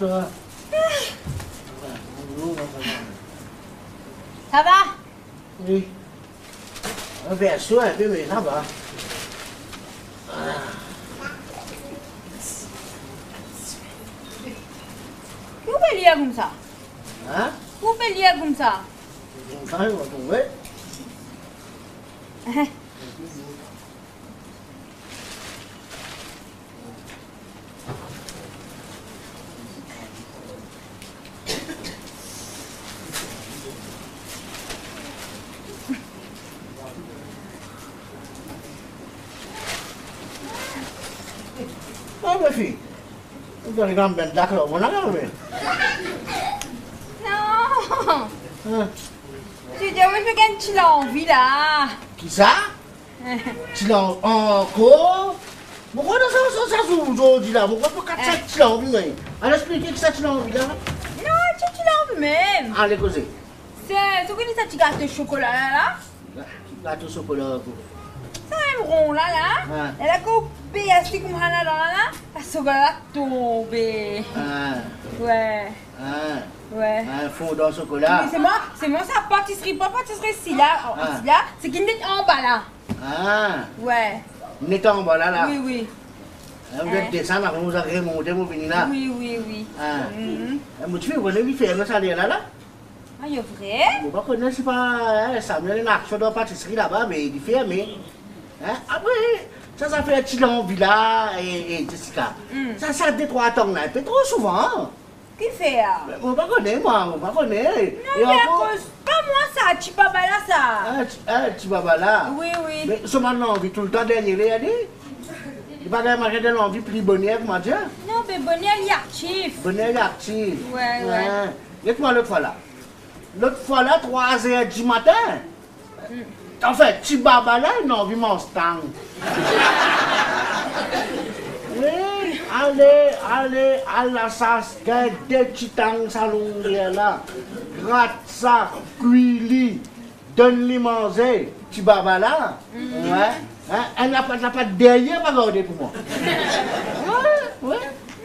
Bonsoir, papa. Hum, bonsoir. Bonjour, maman. Ça va Oui. Un verso un peu, mais ça va. Vous pouvez lire comme ça Hein Vous pouvez lire comme ça On va retrouver. Ah, ma fille. Vous avez quand même d'accord, on a regardé. Non Hein? Tu dis, moi, je gagne, tu l'as envie, là. Qui ça? Tu l'as encore? Pourquoi ça, ça, ça, aujourd'hui là? Pourquoi pas ça, tu l'as envie hein? Alors expliquez que ça, tu l'as envie là Non, tu, tu l'as envie même. Allez, causer. C'est ce que ça, tu gâteau chocolat, là, là? Gâteau chocolat. quoi. Rond, là, là. Ouais. Elle a coupé, elle s'est comme là, là, là. La chocolat a tombé. Ouais, ouais. un fondant chocolat. Mais c'est moi, c'est moi, sa pâtisserie, pas pâtisserie, si là, oh, ici, là, c'est qu'il est en bas, là. Ah, Ouais, on est en bas là, là. oui, oui. Vous êtes descendu, vous avez remonté, vous venez là. Oui, oui, oui. Ah. Ah, Mais tu fais, vous avez fait un salaire là, là? Ah, il est vrai? Vous ne connaissez pas hein, Samuel, une action de pâtisserie là-bas, mais il fait, mais. Hein? Après, ça, ça fait un petit envie là, et, et Jessica. Mm. Ça, ça détruit ton là, un peu trop souvent. Qui fait ah? Mais ne connaissez pas, moi, vous ne connaissez Non, Et mais à cause, pas moi ça, tu pas là ça. un petit baba là. Oui, oui. Mais ce maintenant, envie tout le temps derrière les allez. Il va pas marcher de l'envie plus bonheur, comment dire? Non, mais bonnet, il est actif. Bonheur actif. Ouais, ouais. Dites-moi l'autre fois là. L'autre fois là, 3 heures du matin. En fait, petit baba là, il a envie de manger tang. Oui, allez, allez, à la sauce, des petits tang salon là. Gratte ça, cuis-li, donne-lui manger. Petit baba là. Ouais. Hein? Elle n'a pas, pas derrière à regarder pour moi. Ouais, ouais.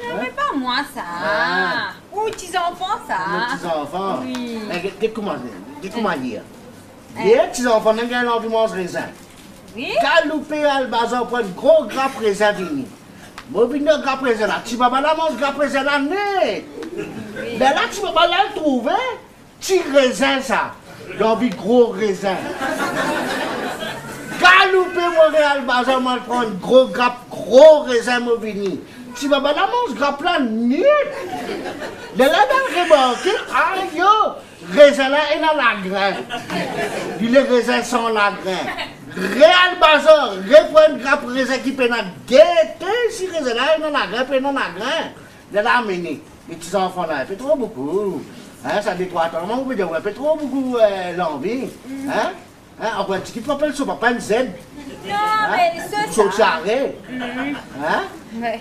Non, mais pas moi ça. Ah. Ou petits enfants ça. Mes petits enfants. Oui. Qu'est-ce comment dire Petits enfants n'ont pas envie de manger raisin. Oui. Galoupé à le bazar pour un gros grappe raisin vini. Un grappe raisin là. Tu vas pas manger grappe raisin là, né. Mais là, tu vas pas le trouver. Petit raisin ça. J'ai envie de gros raisin. Galoupé, le bazar, moi, un gros grappe, gros raisin, vini. Tu vas pas manger grappe là, né. Là, là, dans le remarqué, ah, yo, raisin là, il a la graine. Puis les raisins sans la graine. Réal bazar, reprendre grappe raisin qui peut la guetter, si raisin là, il a la graine, il a la graine. A amené. Les petits enfants là, il fait trop beaucoup. Hein, ça détruit ton on peut dire, il fait trop beaucoup euh, l'envie. Hein? Hein, on peut dire, papa, le papa, une Z. Non, mais c'est Saut ça. charré. Hein? Ouais.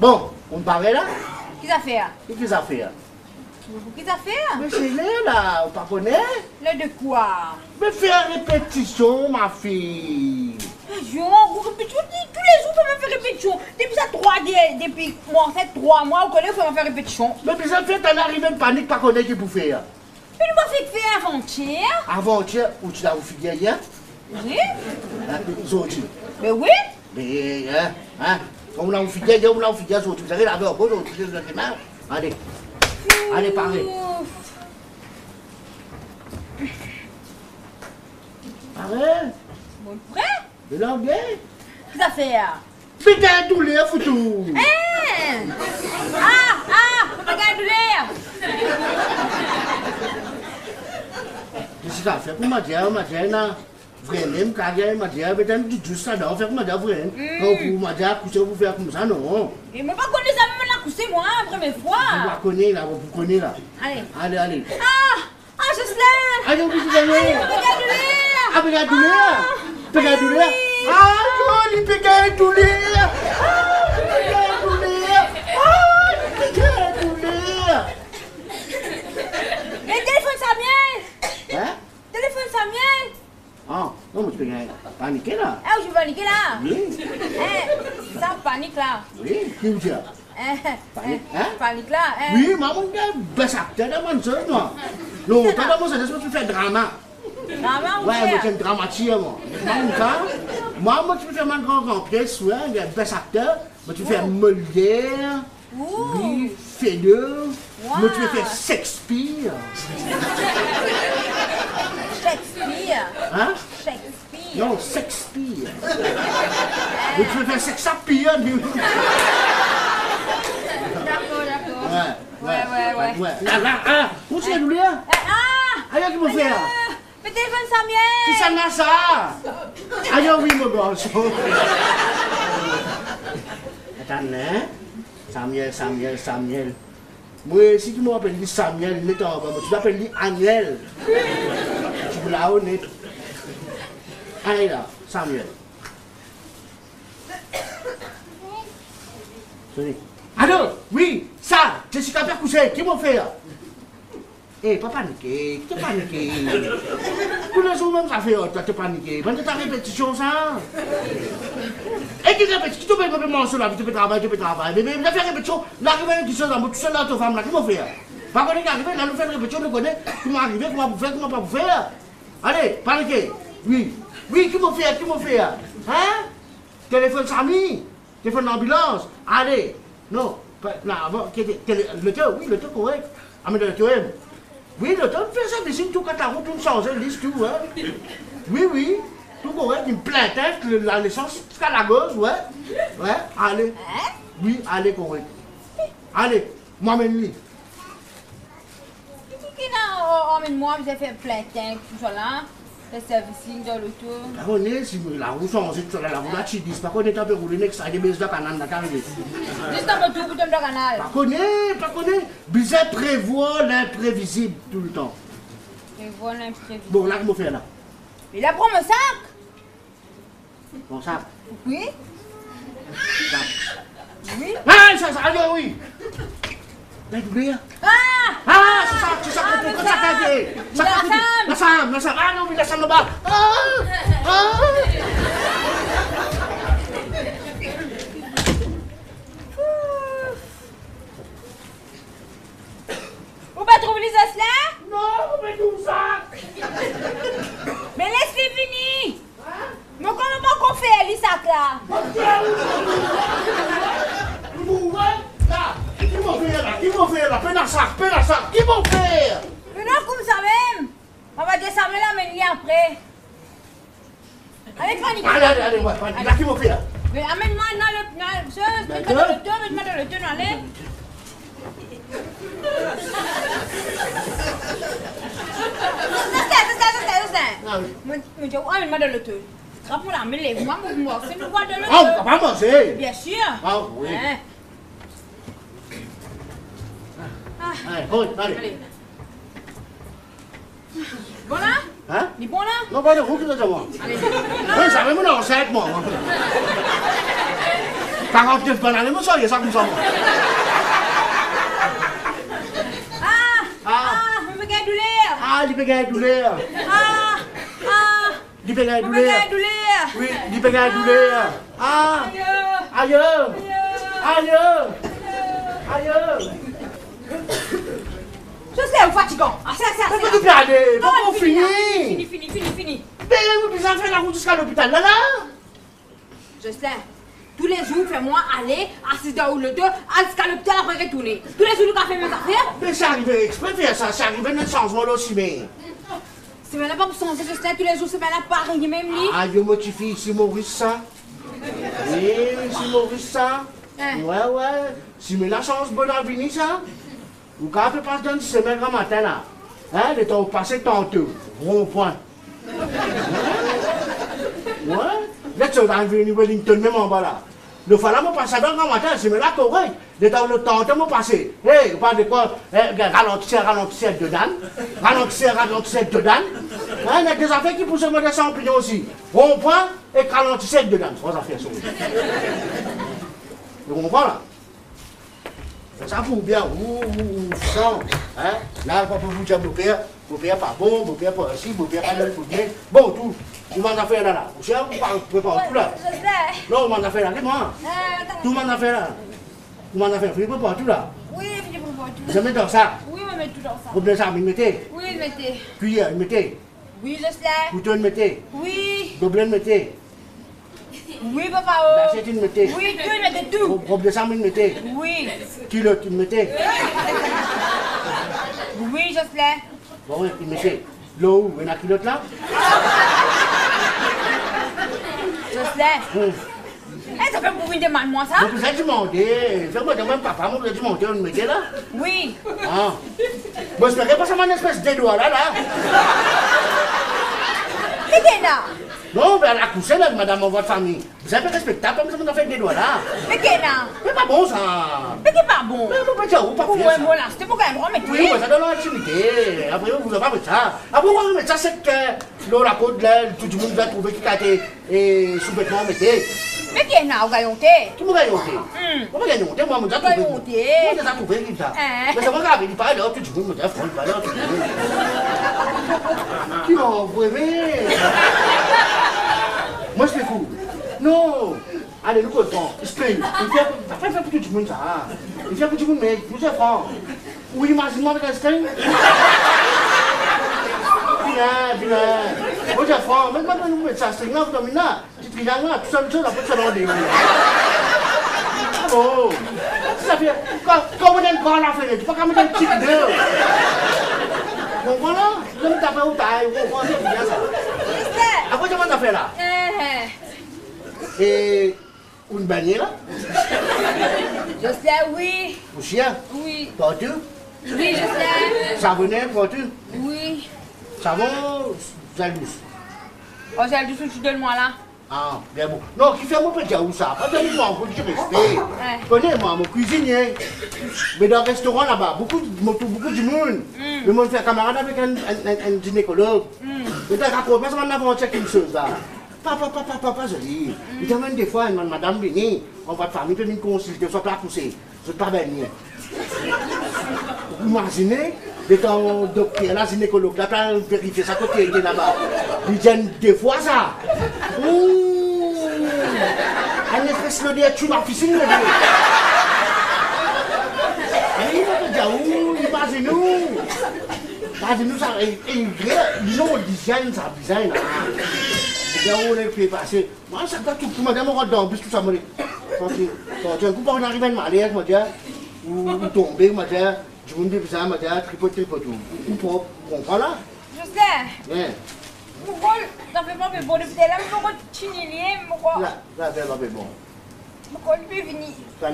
Bon, on parlait là? Qu'est-ce que ça fait Qu'est-ce que ça fait? Hein? Qu'est-ce que fait ah Mais c'est là, là, on pas connaît? Le de quoi? Mais fais une répétition, ma fille. Jean, vous répétez tous les jours, vous me faire répétition. Depuis ça, trois, depuis moi, en fait, trois mois, vous connaissez, vous me faire répétition. Mais puis ça fait t'en arrivé de panique, pas connaître qui pour faire. Mais nous fait faire avant-hier. Avant-hier, où tu l'as fait hier, Oui. hein, aujourd'hui. Mais oui. Mais, hein, hein, on l'a fait hier, on l'a fait hier, aujourd'hui. Vous savez, la veille, aujourd'hui, c'est le. Allez, allez, parlez. Parlez, Bon, prêt? De l'anglais. Qu'est-ce que ça fait Putain, tous les foutus. Hein Ah, ah, faut pas gagner de l'air. Qu'est-ce que ça fait pour ma dire, ma dire, non, fait pour ma dire, vraiment. Quand vous, ma dire, coucher, vous faire comme ça, non. Je ne pas connaître ça, même la coucher, moi, la première Vous fois. la connaissez, là, vous connaissez, là. Allez. Allez, allez. Ah, ah, Jocelyn. Allez, vous gagner. faut pas gagner. Ah, douleur Ah, douleur Ah, pegar douleur Ah, il pegar douleur Mais téléphone Samuel. Hein? Téléphone Samuel. Ah, non, mais tu pegar paniquer là Eh, je aller là. Oui Eh, ça panique là. Oui, qui vous dit? Hein? Panique, hein, hein? Panique là. Hein? Oui, maman, tu es best acteur de mon jeu, non Non, tu as d'abord, c'est tu fais drama. Maman, ou Ouais, moi, frère? c'est un dramatique, moi. Maman, quand Moi, moi, tu peux faire ma grand grand pièce, ouais, il y a best acteur. Moi, tu fais Ouh. oui, Fedor. Moi, tu peux Wow. Shakespeare. Hein? Shakespeare. Non, Shakespeare. Mais tu peux faire Shakespeare, D'accord, d'accord. Ouais, Ouais, ouais, ouais. Là, là, ah, où tu es, Loulia Ah! Aïe, qu'est-ce que vous faites là Le téléphone Samuel! Tu sais, là, ça? Aïe, oui, mon garçon. Attends, hein? Samuel, Samuel, Samuel. Moi, si tu m'appelles Samuel, il est en bas. Tu m'appelles Aniel. Tu veux la honnête. Allez là, Samuel. Sonnez. Allô? Oui, ça, Jessica Percousset, qui m'a fait là? Eh, pas paniquer, t'a paniqué Tous les jours même ça fait, oh, toi t'es paniqué. Et qui te là, tu peux travailler, tu peux travailler. Mais fait répétition, là, fait là, comment pas. Allez, paniquez. Oui, oui, qui m'a fait, qui m'a fait Hein? Téléphone Samy, téléphone d'ambulance. Allez, non, non, avant, le temps, oui, le temps correct. Ah, mais le hein. Oui, le temps, fais ça, mais si tout quand route, tout change, liste tout, hein. Oui, oui, tout correct, une plainte, hein, que la naissance, jusqu'à la gauche, ouais. Ouais, allez. Hein? Oui, allez, correct. Allez, moi-même, Qui qui là, oh, emmène-moi, vous avez fait plein de temps, tout ça là. Servicing dans l'auto. Par contre, si la route change, tu la route, tu tu pour te le canal. Pas connaît, pas connaît. Bizarre prévoit l'imprévisible tout le temps. Je vois l'imprévu. Bon, là, comment faire là? Il a pris mon sac. Bon, ça. Oui? Oui? Ah, ça, ça, allez, oui. Ah! Ah, c'est ça, c'est ça, Ah, c'est mais ça, ça. ça, c'est ça. La Ça, femme. La femme, la femme. Ah non, mais la femme là-bas. Ah, ah. Vous pas trouver les os là? Non, mais tout ça. Mais laisse-les finir! Mais comment qu'on fait, les sacs là? Là. Qui m'ont fait là Qui m'ont fait là Fais la sac, fais la sac. Qui m'ont fait Mais non, comme ça même! On va descendre là, mais après. Allez, panique! Allez, allez, allez, ouais, allez. Là, qui m'ont fait là Mais amène-moi dans le. Dans, ce, mets-toi D'accord. dans le deux, mets-moi dans le deux, allez! Restez, restez, restez, restez! Ah oui. Mais mais tu amène-moi dans le deux. Rappelez moi mais lève-moi, moi, c'est le roi de le Ah, on va manger. Bien sûr! Ah, oui. Hein? Allez, oui, allez. Allez. Bon là? Hein Il est bon là? Non, pas de roue qui doit moi. Allez. Oui, ça va me lancer avec moi. 49 bananes, moi, ça, il y a ça comme ça, moi. Ah! Ah. Ah! Je me gagne douleur! Ah, il peut gagner douleur. Ah! Ah! Il peut gagner Je me douleur. gagne douleur! Oui, il peut gagner douleur. Ah, Aïe! aïe, aïe, aïe. Je sais, vous fatigant! Ah, ça, ça, faut tout garder, Non, faut qu'on fini, là. finisse. Fini, fini, fini, fini! Mais vous devez faire la route jusqu'à l'hôpital, là, là. Je sais. Tous les jours, fais-moi aller, assis dans le dos, jusqu'à l'hôpital après retourner. Tous les jours, nous avons fait mes affaires. Mais c'est arrivé exprès faire ça, c'est arrivé notre changement aussi, mais. C'est maintenant pas pour changer, je sais, tous les jours, c'est maintenant pas rien, même lui. Ah, je modifie, c'est Maurice ça. Oui, c'est Maurice ça. Hein. Ouais, ouais. Si mais la chance bonne à venir, ça. Ou quand on passe dans une semaine grand matin, là. Hein, le temps passé tantôt. Rond-point. Ouais. Là, tu vas venir Wellington, même en bas là. Fallait me passer dans le matin, c'est là correct. Le temps, le temps de me passer. Hé, hey, pas de quoi, eh, ralentissez, ralentissez dedans. Ralentissez, ralentissez dedans. Hein, il y a des affaires qui poussent me des champignons aussi. Rond-point et ralentissez dedans. Trois affaires sont. Vous comprenez là? Ça pour bien, ou, ou, sang. Hein? Là, papa vous dire, mon père, mon père pas bon, mon père pas ainsi, mon père pas là, bien. Bon, tout. Vous m'en avez fait là, là. Vous savez, vous pouvez pas tout là. Je sais. Non, vous m'en avez fait là, c'est moi. Euh, attends. Tout m'en a fait là. Vous m'en avez fait, vous pouvez pas tout là. Oui, peux voir tout. Vous mettez dans ça. Oui, on met tout ça. Vous ça, vous mettez. Oui, mettez. Cuillère, vous mettez. Oui, je sais. Couteau, vous mettez. Oui. Vous mettez. Oui, papa. Oh. L'assiette, vous mettez. Oui, tout, mettez tout. Robe de vous mettez. Oui. Culotte, vous mettez. Oui, je sais. Bon, oui, vous mettez. L'eau, vous avez la culotte là? Je sais. Hum. Eh, ça fait pour une demande, moi, ça Donc vous avez demandé. Fais-moi de même papa, moi, vous avez demandé, vous mettez là? Oui. Ah. Bon, j'espère pas ça m'a une espèce de doigt là, là? C'est qui là Non, mais à la coucher là, madame, en votre famille. Vous êtes respectable, comme ça, vous avez fait des doigts là. C'est qui là? C'est pas bon ça. C'est qui pas bon? Mais vous pouvez où, pas ça. voilà, c'était pour qu'un droit, mais Oui, mais ça donne. Après, vous pas ça. Après, vous ça, c'est que l'eau, la côte, là, tout le monde va trouver qu'il a été et sous-vêtements, mettez. Mais qui là, au gaillonté Qui m'a gagné gagné Moi, je Gagné. trouvé. Moi, je trouvé comme ça. Mais qui avais dit pas là, tout le monde me dit, pas là, tout le monde. Qui m'a envoyé Moi, je fou. Non. Allez, nous comptons. Paye. Il ça fait faire pour tout le monde, ça. Il fait pour tout le monde, mais vous êtes franc. Oui, imagine-moi avec un sting. Viens, viens. Moi, j'ai franc. Même quand nous mettons ça, sting là, vous dominez là. Tu te regardes là, tout seul, tout seul, après, tu vas rendez-vous. Ah bon Ça fait. Quand, quand vous êtes grand la fenêtre, pas comme un petit deux. Bon, voilà. Vous me tapez au taille, vous comprenez bien ça. Eh, Et une bannière, Je sais, oui. chien, Oui. partout, Oui, je sais. savonnet, partout, Oui. savon, jalouse. Oh, j'ai du souci de moi là. Ah, bien bon. Non, qui fait mon petit où ça? Pas de moi, je respecte. Connais-moi, mon cuisinier. Mais dans le restaurant là-bas, beaucoup, de- beaucoup, de monde. Le monde fait camarade avec un, un, un, un gynécologue. Mais t'as raconté, parce qu'on a avancé quelque chose là. Papa, papa, papa, joli. Il t'amène des fois, une madame Béni, on va te peut venir consulter, soit pas poussé. Je ne pas venir. Vous imaginez, de ton docteur, là, gynécologue, là, t'as vérifié ça côté est là-bas. Il gêne des fois ça. Ouh! Un espèce de dire, tu m'as piscine, le il dire, ouh, imagine-nous. Imagine-nous ça, et, et, ils ont le design, ça, design. Et là, les fait passer. Moi, ça doit tout, madame, on rentre le tout ça, quand tu, tu, un coup, on arrive à moi, dire, ou, je vous dis ça, ou, ou, pour, comprends là? Je sais. Ouais. Pourquoi ça fait bon depuis là, Là, là, là, là, Ça.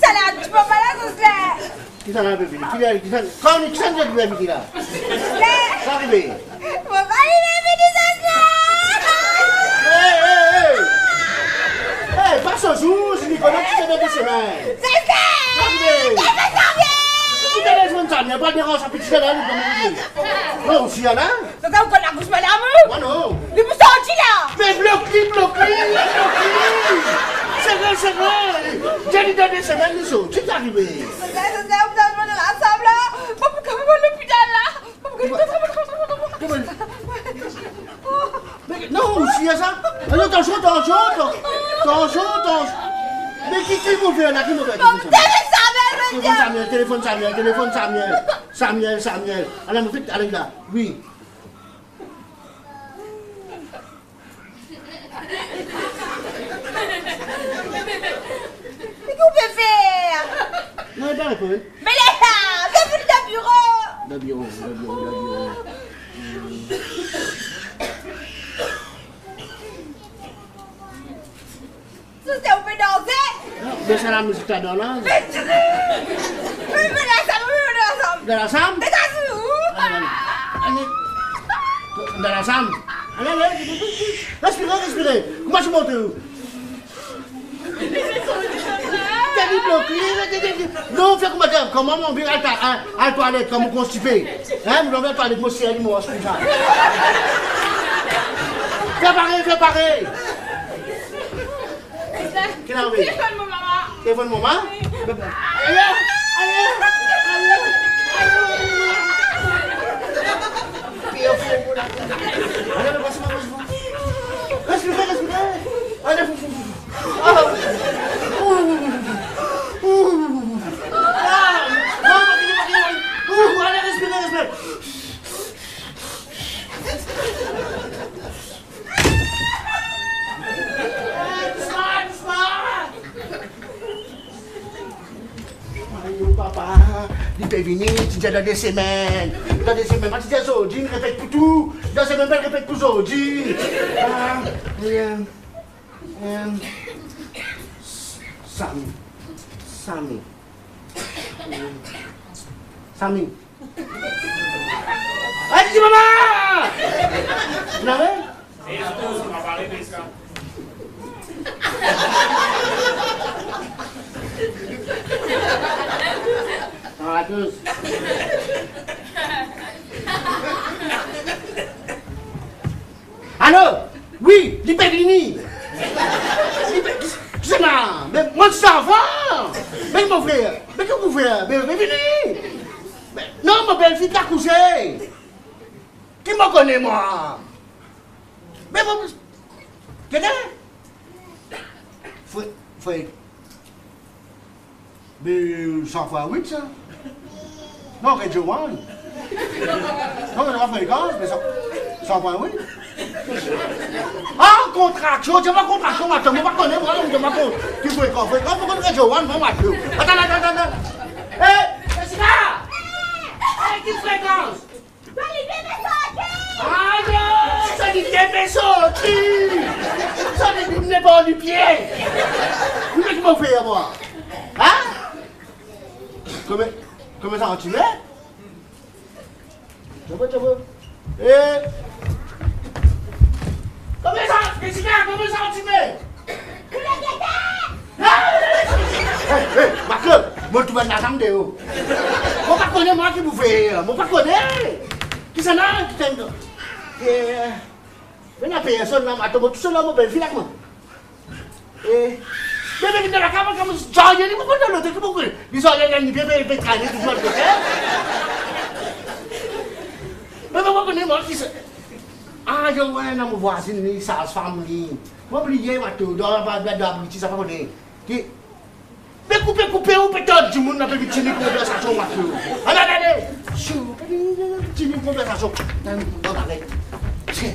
Ça là, tu peux pas là, je sais. Qui s'en a besoin? Qui l'a, qui s'en, quand on est, qui s'en a besoin, qui là? Je sais. Ça arrive. Faut pas y venir, ça Hé, hé, hé! Hé, pas ce jour, c'est Nicolas qui s'est fait des semaines. Je sais. Arrivé. Je sais Tu te laisses même ça, il n'y a pas de dérange, ça peut te non. Mais vous sortez là? Mais qui qui m'a fait? Qui m'a fait Téléphone Samuel, téléphone Samuel, téléphone Samuel. Samuel, Samuel. Alors, me fait, allez là. Oui. Qu'est-ce qu'on peut faire? Non, pas répondre. Mais là, c'est plus le bureau Le bureau, le bureau, le bureau. Ça danser? Ça me met ensemble Dans la chambre Mais t'as vu Allez. Allez. Respirez, respirez. Comment je monte Non, fais comment dire Comment mon bureau à la toilette, comme on constipé Hein, nous devons parler de moi, c'est ça. Fais pareil, fais pareil. Qui l'a enlevé Téléphone mon maman Téléphone maman. Allez, allez, allez, allez. Pire fou. Allez, mais passe-moi, passe-moi. Respirez, respirez. Allez, fou, fou, fou. Ah. Ouh. Ouh. Ah. Non, Marie, Marie, Marie. Ouh, Allez, respirez, respirez. Eh, doucement, doucement. Ayo papa, di peut venir, tu dis dans des semaines. Dans des semaines, tu dis aujourd'hui, répète pour tout. Dans des semaines, répète pour aujourd'hui. Ah, et, euh, euh, Sami. Sami. Euh, Sami. Ah, dis maman! Vous l'avez? Ah, à tous. Allô? Oui, Libellini C'est là Mais moi, ça va Mais mon frère Mais que vous faites Mais venez. Non, ma belle-fille t'a couché. Qui me connaît, moi? Mais bon... Qu'est-ce que Frère... Frère... Mais 100 fois 8, ça Non, Radio One. Non, mais la fréquence, mais 100 100 fois 8. Ah, contraction, tu vas contraction, attends, je ne connais pas, je pas tu fais quoi Fréquence, pourquoi Radio One, moi, Mathieu Attends, attends, attends, attends. Hé, Jessica Hé, quelle fréquence. Aïe, ça dit bien fait sorti Ça dit bien pas du pied. Vous qu'est-ce que vous faites, moi? Hein? Comment, Kome sa an hmm. ti ve? Chobo, chobo. E! Kome sa an ti ve? Kome sa an ti ve? Kule gata! E, e, bakle! Mwen tou ven nasan de yo. Mwen pa kone mwen ki boufe. Mwen pa kone! Ki sa nan ki ten do? E, ven apeye son nan mato mwen. Tou son nan mwen ben filak mwen. E, e, payer ça, non, mais attends, tout seul, là, mon belle fille, là, comment Eh, Bebe kita nak kamu kamu jaya ni bukan dah tu bukan. Di soal yang ni bebe bebe tanya tu jual tu. Bebe bukan ni mau kisah. Ah, yo wah nama buat sini ni sas family. Mau beli ye waktu dah apa dah dah beli siapa ni. Ki Be coupe coupe ou peut-être du monde n'a pas vu une conversation waktu. Allez allez. Chou, une conversation. Dan bon arrête. Tiens.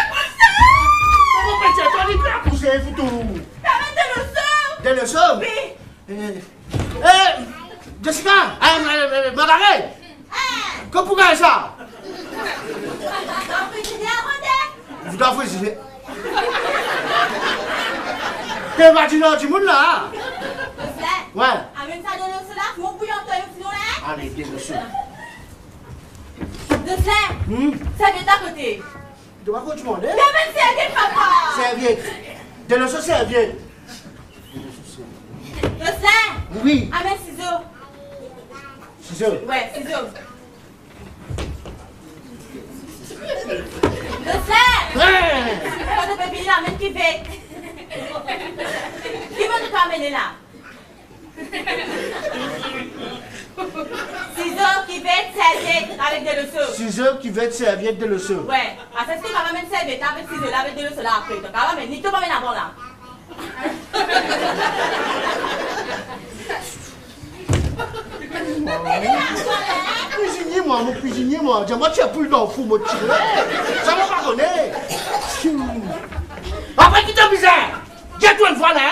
peut-tu toi, il va pousser, vous tout. Dès le somme. Oui. Eh, eh, Jessica, eh, Margaret, que pourquoi ça Vous dois vous essayer. Que vas-tu dans du monde là Ouais. Allez, dès le somme. Hmm? Ça vient d'à côté. Tu vas quoi tu même si elle est papa. Serviette. Dès le somme, serviette. Jocelyn, Oui, amène ciseaux. c'est ça. Ouais, ciseaux. Jocelyn, Ouais. quand bébé là, amène qui fait. Qui va nous amener là? Ciseaux qui fait serviette avec des leçons. Ciseaux être serviette de le seau. Ouais, à ce qui va mettre serviette avec ciseaux là avec des leçons là après. Donc, on va mettre, ni tout va mettre avant là. Cuisinier, moi, mon cuisinier, moi. Dis-moi, tu as plus d'enfants, moi, tu Ça va pas connaître. Après, qui t'a bizarre Dis-toi une fois, là.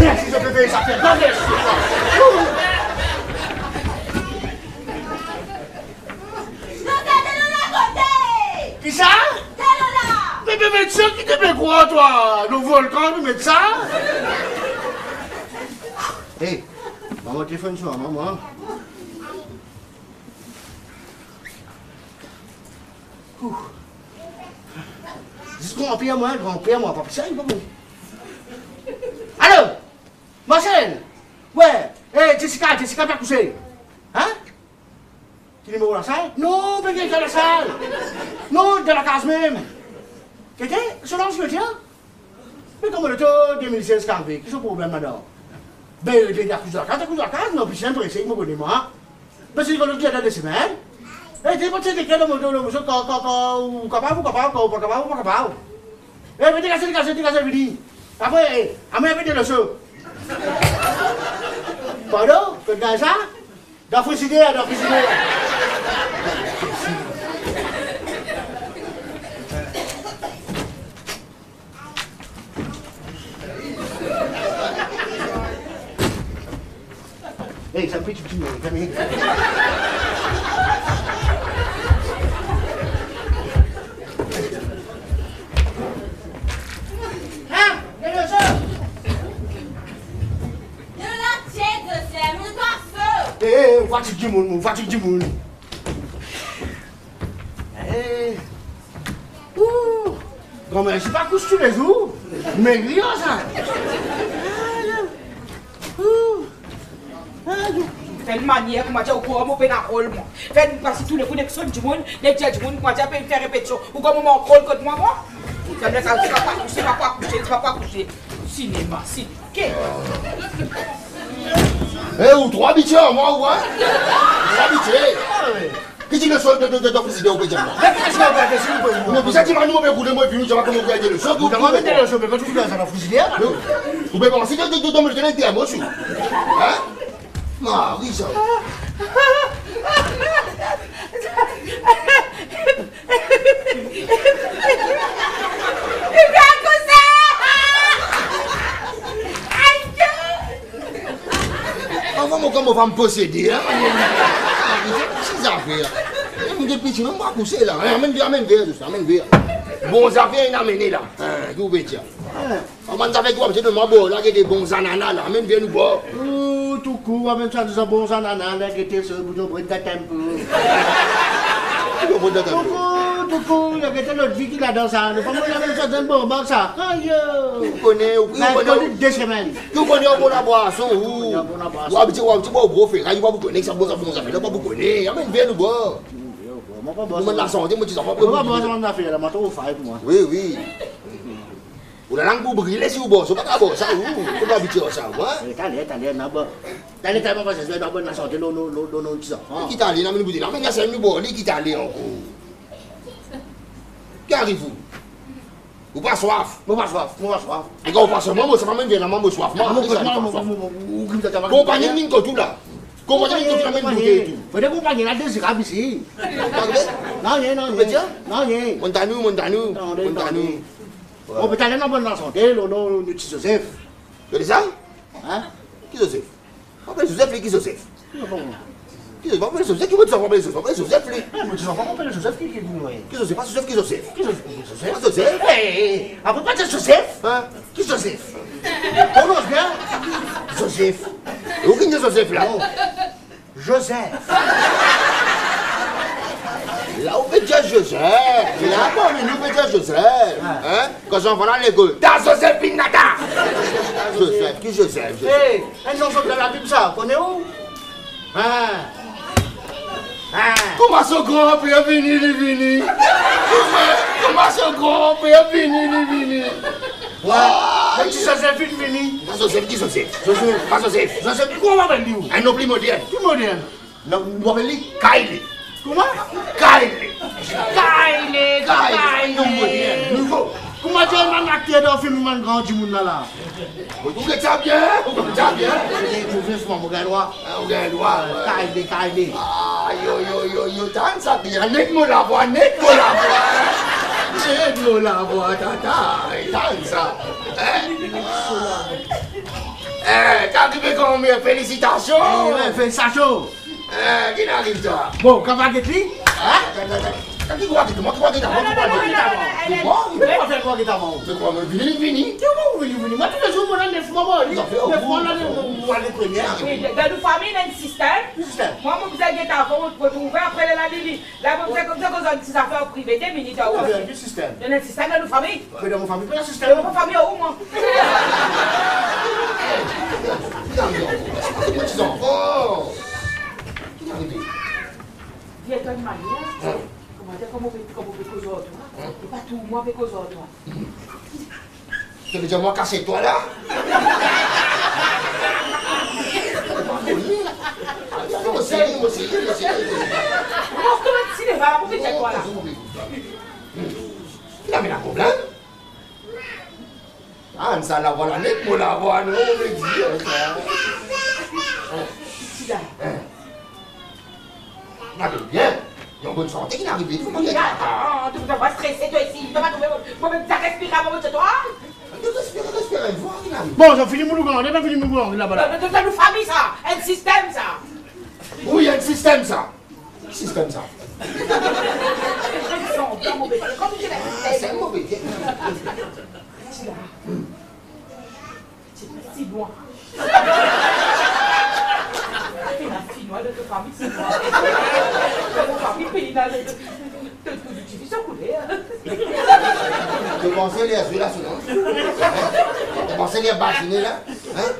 Merci, je bébé, ça fait Qui ça Mais bébé, ça qui te fait quoi, toi Nos volcans, nous ça Hé, maman, téléphone sur maman grand-père, grand-père, moi, pas ça, il va bon. Allô? Marcel Ouais hey, Jessica, Jessica, viens coucher. Hein? Tu es dans la salle? Non, pas quelqu'un dans la salle. Non, dans la case même. Quelqu'un? Solange le tien Mais comment le temps 2016 carvé Qu'est-ce que problème maintenant Ben, il à cause de la case, de la case, non, puis c'est pressé, me connaît moi. Parce qu'il va le dire dans des semaines. Eh, tu pode ser de que no mundo no mundo ko ko ko kapau kapau ko pa kapau pa kapau. Eh, vete kasih kasih kasih vidi. Apa eh, ame vete lo so. Pado, kena sa? Dah fusi dia, dah fusi dia. Eh, sampai cuci ni, kami. Eh, fatigue du monde, fatigue du monde. Eh. Ouh. Grand-mère, je pas couche tous les jours. Mais rien ça. Fè l manye kou matya ou kou an mou pe nan kol mwen. Fè l pasi tou le koneksyon di moun, le dje di moun kou matya pe fè repetsyon. Ou kou mou man kol kote mwen mwen. Fè l dekal, se pa pa kouche, se pa pa kouche, se pa pa kouche. Sinema, sin. Ke? Eh, ou trois habitués moi, ouais Trois habitués Qui dit le sol de de président au Mais vous êtes nous, mais vous, moi, comment vous avez le sol Vous avez dit le sol, mais quand tu fais ça, la fusilière Vous pouvez penser que de me le donner à moi, Hein Ah, oui, ça. Avant, moi, comment on va me posséder, hein C'est affaire. Je me dis, même pas coucher là. Amène verre, amène verre, juste, amène verre. Bon, affaires, il a amené là. Hein, vous pouvez dire? Comment ça fait quoi, monsieur de bon, là, il y a des bons ananas là. Amène verre, nous boire. Oh, tout court, même ça, des bons ananas là, qui étaient sur le bouton Vous court, il y a vie qui l'a dans ça. Pas moi, le bon ça. Aïe Vous connaissez, vous connaissez. deux semaines. Vous connaissez un bon la boisson, vous. la. Vous habitez, vous habitez, vous gros frère, vous vous connaissez, ça bon, ça bon, ça fait, là, vous connaissez. Amène boire. Moi, pas Vous la santé, moi, tu sais pas. Moi, pas bon, ça m'a fait, là, moi, trop faille pour moi. Oui, oui. Vous la langue pour briller si vous bossez, c'est pas bon, ça, vous. Vous pas habitué à ça, ouais. Allez, allez, allez, pas. Allez, t'as pas passé, ça, bonne santé, non, non, non, non, non, ça. Qui t'a allé, n'a pas nous dire, là, mais il y a ça, nous boire, qui t'a allé encore. Qui arrive-vous? Vous pas soif? Moi, pas soif, moi, pas soif. Les gars, vous pas soif, ça va même bien, moi, soif. Ça, moi, pas soif. Compagnie Ninko, tout là? Compagnie Ninko, tout là, même et tout. Faut des compagnies là, deux ici. Non, non, non, non, non. Montanou, Montanou, Montanou. On peut aller dans bonne santé, le nom de petit Joseph. Tu dis ça? Hein? Qui Joseph? Joseph, qui Joseph? Bon. Qui Joseph On Joseph, qui veut dire on appelle Joseph? On Joseph, lui. Ah, mais tu vas pas Joseph qui est oui. Qui Joseph? Pas Joseph, qui Joseph. Qui Joseph? Pas Joseph? Hé, après pas Joseph? Hein? Qui Joseph? Prononce bien? Joseph. Où est Joseph là? Joseph. Là, on peut dire Joseph? Là, bon, mais nous, on peut dire Joseph. Hein? Quand j'en vais à l'école. Ta Josephine Nata Joseph, qui Joseph? Joseph Hé, un enfant de la Bible, ça, connais où? Hein? Kouman sou gran pe vini li vini. Kouman sou gran pe vini li vini. Mwen ti Joseph vini vini. Mwen Joseph, ki Joseph? Joseph. Mwen Joseph. Joseph, kou mwen ven li ou? An nou pli modern. Ki modern? Nou mwen ven li? Kaile. Kouman? Kaile. Kaile. Kaile. Nou modern. Kouman te man akte do film man gran di moun la la? Ou ke tabye? Ou ke tabye? Ou ve fwa mou gen lwa? Ou gen lwa? Kaile, kaile. A, ah, yo, yo, yo, yo, tan sa biya. Nek mou la vwa, nek mou la vwa. Nek mou la vwa, tata. Tan sa. Eh, t'arrive kon mè, felicitasyon. Felicitasyon. Eh, ki n'arrive to? Bon, kapak et li? Ha? Hein Qui croit que moi qui crois que d'avant, qui croit que elle est- Bon, il peut pas faire quoi qui t'avance. Mais quoi, mais vini, vini. Tu vois où vous venez Moi, tous les jours, moi, là, neuf mois, moi, Ils ont fait au neuf bout. mois, là, on va les premières. Oui, dans nos familles, a système. Moi, vous dit avant, vous après la. Là, vous comme ça, avez des affaires privées, des minutes à du système. A un système dans nos familles. Mais dans mon famille, pas un Dans système. nos familles, a manière. Comment dire, comment autre. Et pas tout, moi, avec cause autre. Tu veux dire, moi, là le faites quoi là Il a mis la problème. Ah, ça la voilà moi la non, on dit là. Il arrive bien. Il est en bonne santé, il arrive vite, il faut Il y m'en a- Ah, Tu ne vas pas stresser, toi ici. Tu vas pas trouver. Moi-même, ça respire avant de toi. Respire, respire, elle voit, il arrive. Bon, j'ai fini mon loup, on est pas fini mon loup, là-bas, là. Dans nos familles, ça. Un système, ça. Oui, un système, ça. Système, ça. Mauvais. Tu l'as c'est un mauvais bien. Petit là. C'est si loin. C'est la fille noire de ta famille, c'est moi. De de de tu. Tu pensais les yeux là, sinon Tu pensais les bâtiner là Hein?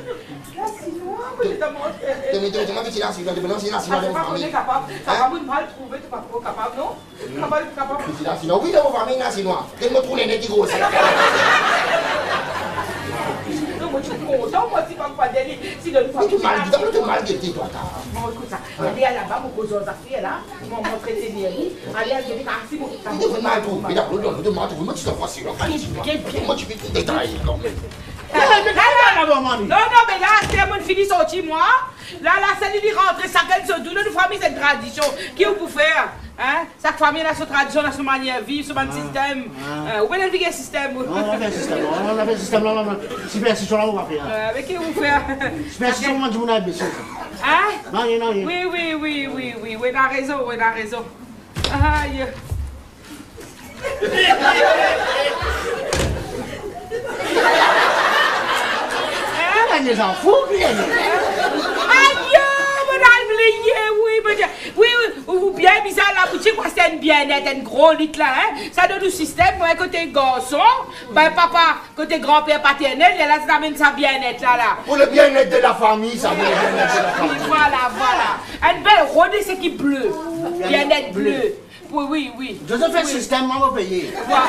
Tu me dis, tu m'as dit là, sinon, tu me dis pas qu'on est famille. capable. Ça vous mal trouver, tu pas trop capable, non Capable, capable. Tu dis là, sinon, oui, dans ma famille, là, sinon. Tu me trouves les nez qui. Moi, je suis content, moi, si d'aller. Si de nous tu mal, tu mal toi. Bon, écoute ça. Allez là-bas, mon tes. Allez merci beaucoup. Tu tu tu tu a Non, non, mais là, c'est mon fini sorti, moi. Là, là, c'est lui rentrer, ça qu'elle se donne. Notre famille, c'est une tradition. Qui vous pouvez faire Hein? Chaque famille a sa tradition, a sa manière de vivre, son système. Euh, Vous pouvez le système? Non, on a fait un système, on a fait un système, on va faire. Euh, Avec qui vous faire je vous. Hein? Non, non, non. Oui, oui, oui, oui, oui, oui, t'as raison, oui, t'as raison. Aïe. Elle les en fout, madame Lié, oui. Oui, oui, ou bien bizarre la boutique, quoi, c'est une bien-être, une gros lit là, hein. Ça donne le système, moi, côté garçon, ben papa, côté grand-père paternel, et là, ça amène sa bien-être là, là. Pour le bien-être de la famille, ça veut le bien-être de la Oui, famille. voilà, voilà. Une belle ronde, c'est qui bleu. Bien-être bleu. Oui, oui, oui. Je te fais le système, on va payer. Voilà,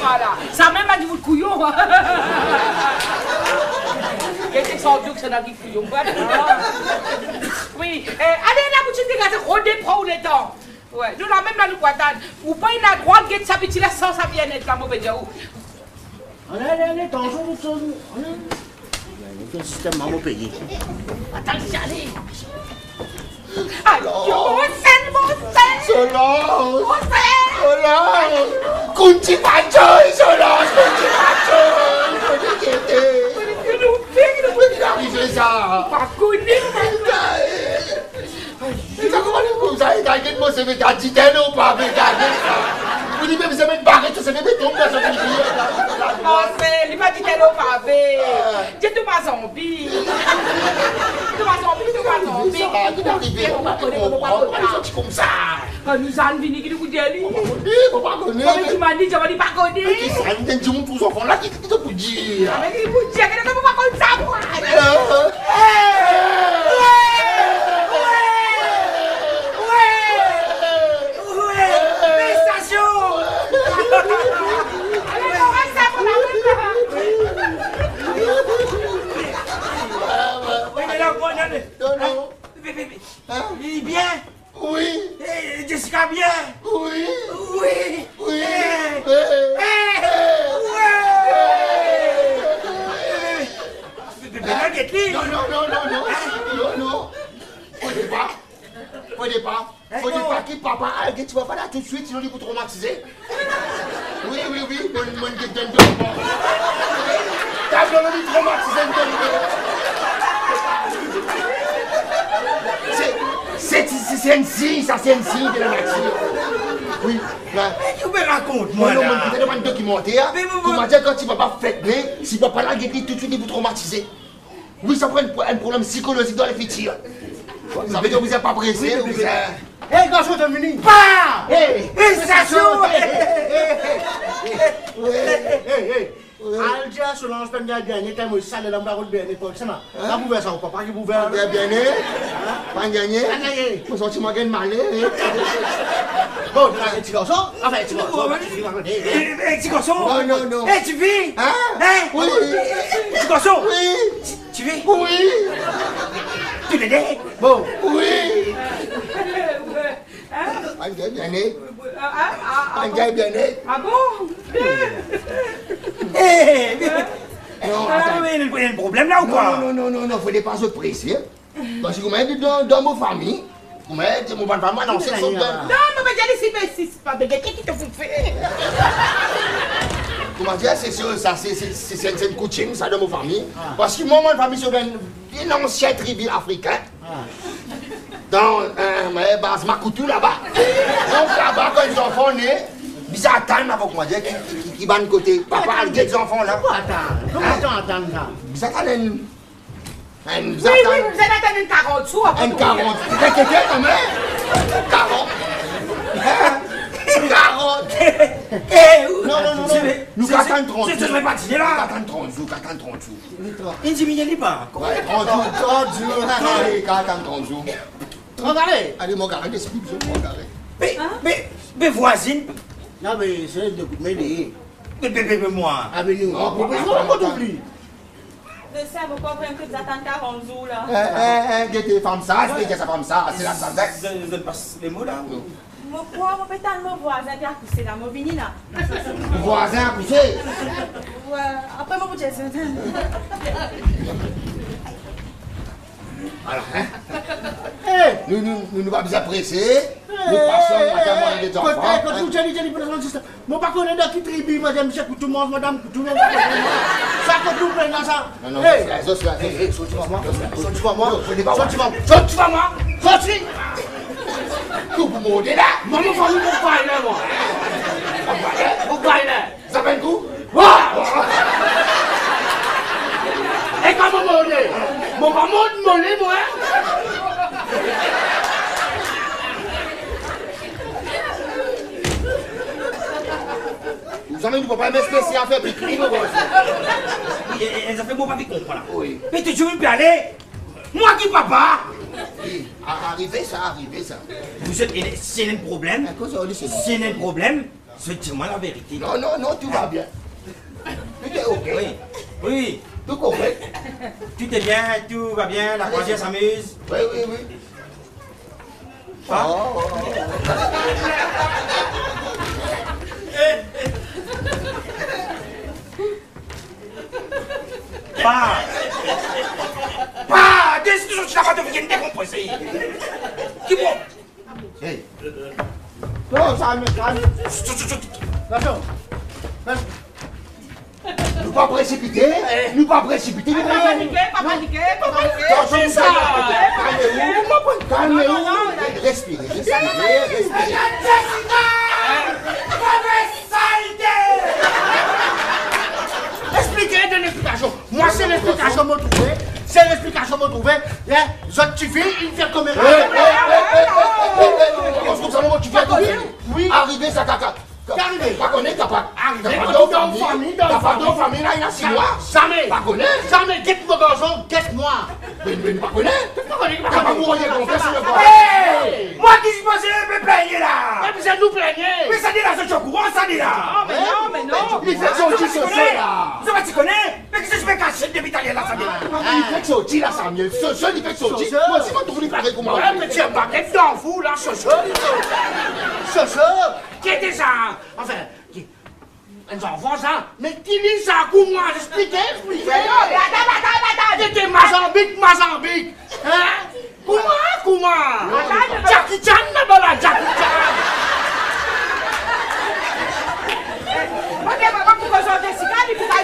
voilà. Ça même a dit vous le couillon. Il était sans doute que ça n'a dit couillon. Oui. Eh, allez, la boutique des gars, rodez prend le temps. Ouais, nous la même là nous quoi Ou pas une à droite, get sa petite là sans sa bien être là, mauvais Dieu. Allez, allez, allez, t'en joues, tout ça. Allez. Le système, on va payer. Attends, allez. Ayo, monsen, monsen! Solange! Monsen! Solange! Kunti pa choy, Solange! Kunti pa choy! Kone kete! Kone kene ou pek nou! Kone kari fe sa! Pa kone! E sa koman e pou sa e dagen monsen ve ta titen ou pa ve dagen sa! Ça Vous dites même, c'est mes barrettes, c'est mes bétons, là, ça veut dire Non, c'est, il m'a dit qu'elle est au pavé. J'ai tout ma zombie. Tout ma zombie, tout ma zombie. Ça va, il est arrivé, on va comprendre, on va sortir comme ça Quand nous allons venir, qui nous dit, On va connaître, on va Comme tu connaître m'as dit, je vais dire pas Qui connaître. ça, il y non. Faut. Faut pas. Faut pas que papa tu vas pas là tout de suite, sinon il vous traumatiser. Oui, oui, oui, de traumatiser C'est c'est un signe, ça c'est un signe de la nature. Oui, là. Tu me racontes, Moi, non, là. mais peut-être un documentaire. Mais vous- Tu m'as dit quand tu vas pas fêter, né, si papa l'a guéri, tout de suite, il vous traumatiser. Oui, ça prend un, un problème psychologique dans les futurs. Ça veut dire que vous n'êtes pas pressé, vous êtes... Hé, garçon, t'es venu Pas Hé Hé, station Hé, hé Aldia, selon que j'ai gagné, t'as moi salé dans ma route bien époque, c'est vous verrez ça que vous verrez Bien bien, né. Pas gagné. Pas gagné. Mon sentiment gagne mal, né Bon, tu as un petit garçon Enfin, un petit garçon Eh, eh, petit garçon? Non, non, non. Eh, tu vis? Hein? Hein Oui. Petit garçon? Oui. Tu vis? Oui. Tu l'aides Bon, Oui Pas bien, né Pas bien, né Ah bon Eh Non, Ah, attends. il y a un problème là ou quoi Non, non, non, non, non, faut pas se presser. Parce que vous m'avez dit dans, dans ma famille, vous m'avez dit, mon papa m'a annoncé son Non. Non, mais regarde ici, mais si c'est pas de qui te fout faire Comment dire, c'est ça, c'est une coutume, ça, dans ma famille. Parce que moi, ma famille, c'est une, une ancienne tribu africaine. Dans euh, bah, Makutu là-bas. Donc là-bas, quand les enfants nés, ils attendent avec moi, dire, qui, qui, de côté. Papa, il y a des enfants là. attends, comment tu entends ça? Ils attendent Oui, oui, attendent vous allez attendre une 40 sous après. un 40. Tu fais quelqu'un quand même? 40. Hein? 40. Eh, Non, non, non, non. c'est- Nous, c'est- qu'attendre 30 c'est- c'est- je vais pas dire là. Qu'attendre 30 jours, qu'attendre 30 jours. Il ne dit pas. Ouais, 30 jours, 30 jours. Allez, qu'attendre 30 jours. Regardez Allez, mon je mon gars. Mais, mais, mais voisine, Non, mais c'est de mêlée. mais, mais, mais, mais moi. Ah, mais nous, on peut pas t'oublier. De ça, vous comprenez que vous attendez 40 jours là. Eh, eh, eh, tes femmes ça, sa femme ça, c'est la femme Je je donne pas les mots là. Mon quoi, mon pétale, mon voisin qui a poussé là, mon vini là. Voisin, poussez. Ouais, après mon boucher, c'est Alors, hein, nous, nous, nous, nous pas presser. Nous passons, madame, moi, des enfants. Quand vous avez dit, président système, moi, pas connaître dans qui tribu, madame, monsieur Koutoumans, madame. Ça, quand vous prenez dans ça. Non, non, Hé ça, ça, ça. Tout là. Ça fait un coup Waouh Et comment monter Mon pas monter, moi. Vous avez dit, papa, mais spécial à faire, puis crier, vous voyez. Et ça fait mon papi comprend là. Oui. Mais tu veux me aller Moi qui papa Oui, arrivé ça, arrivé ça. Vous êtes, c'est un problème. C'est un problème. Je dis-moi la vérité. Non, non, non, tout va bien. Tout est ok. Oui, oui. Tout correct. Tout est bien, tout va bien, la croisière s'amuse. Oui, oui, oui. Hein? Oh, oh, oh. Pas Pas Qu'est-ce que tu n'as pas de venir décomposer Qui bon? Hey. Non, ça me calme. Attention. Nous pas précipiter. Nous pas précipiter. Nous Pas paniquer, pas paniquer, pas paniquer. Ça. Calmez-vous. Calmez-vous. Respirez, respirez, respirez. Expliquez de l'explication. Moi, c'est l'explication que je. C'est l'explication que je trouvé. Hein, Zot tu fais, il fait comme. Arrivé, T'as pas dans de famille, famille. dans T'as pas famille. de famille, là, il a six mois. Jamais. Pas. Jamais. Guette mon garçon, guette-moi. Mais, mais, pas connaître. Pas pas T'as pas fait le Moi qui suis passé me là Mais vous nous. Mais ça dit là, au courant, ça dit là Mais non, mais non. Il fait là. Ça va, tu connais Mais qu'est-ce que je fais cacher depuis italien là, ça dit là Il fait sortir, là, Samuel. Ce seul, il fait seul. Moi, si moi, tu voulais pareil comme moi. Mais tu pas guette dans vous, là, ce soir, qui était ça Enfin, qui... Un enfant, ça? Mais qui lit ça? Pour moi Expliquez, expliquez. Attends, attends, attends. C'était Mazambique, Mazambique. Hein? Comment, comment Jackie Chan, voilà, Jackie Chan.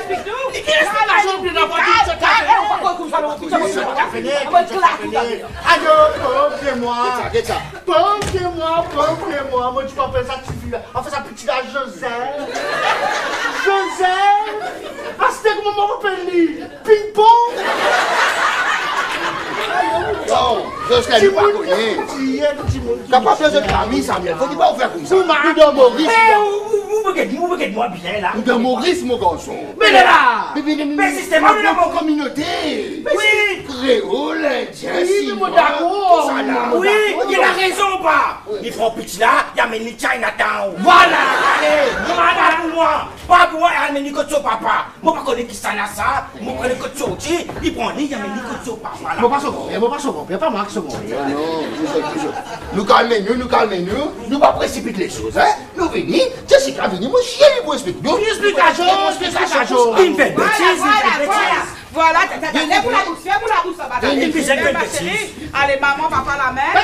E ki espe la jan bi nan pati mse kafe? E ou pa kon koum sa nou mse kafe? A mwen klak ou kafe? A yo, konpye mwa. Konpye mwa, konpye mwa. Mwen di pa pe sa tivi la. A fe sa piti la Joseph. Joseph! A se te kou mwen mwen pe li? Ping pong! Ti moun moun moun tiye, ti moun moun tiye. Ka pa fe se kami sa mwen. Fon di pa ou fe koum sa. Ou ma! Ou do mori si la. E ou! Vous, vous, vous, vous regardez-moi bien là. Maurice, mon garçon. Mais là Mais, mais, mais, Mais système, on on est est dans dans mon communauté. Oui Créole, Oui, mais moi, d'accord. Oui, il a raison pas Il prend petit là, il amène les Chinatown. Voilà, allez, voilà pour moi. Pas pour moi, il amène les papa. Moi, pas connais qui ça là ça. Moi, connais Kotso aussi. Il prend les, il amène les papa. Moi, pas grand-père, moi, pas grand-père, pas moi grand-père. Non, non, toujours, toujours. Nous calmons-nous, nous calmons-nous. Nous pas précipiter les choses, hein. Nous venons, Chier pour expliquer. Explication, explication. Il me fait Voilà, bêtise, il me voilà, fait voilà. bêtise. Voilà, t'as- lève-vous la bouche, lève-vous la bêtise. Allez, maman, papa.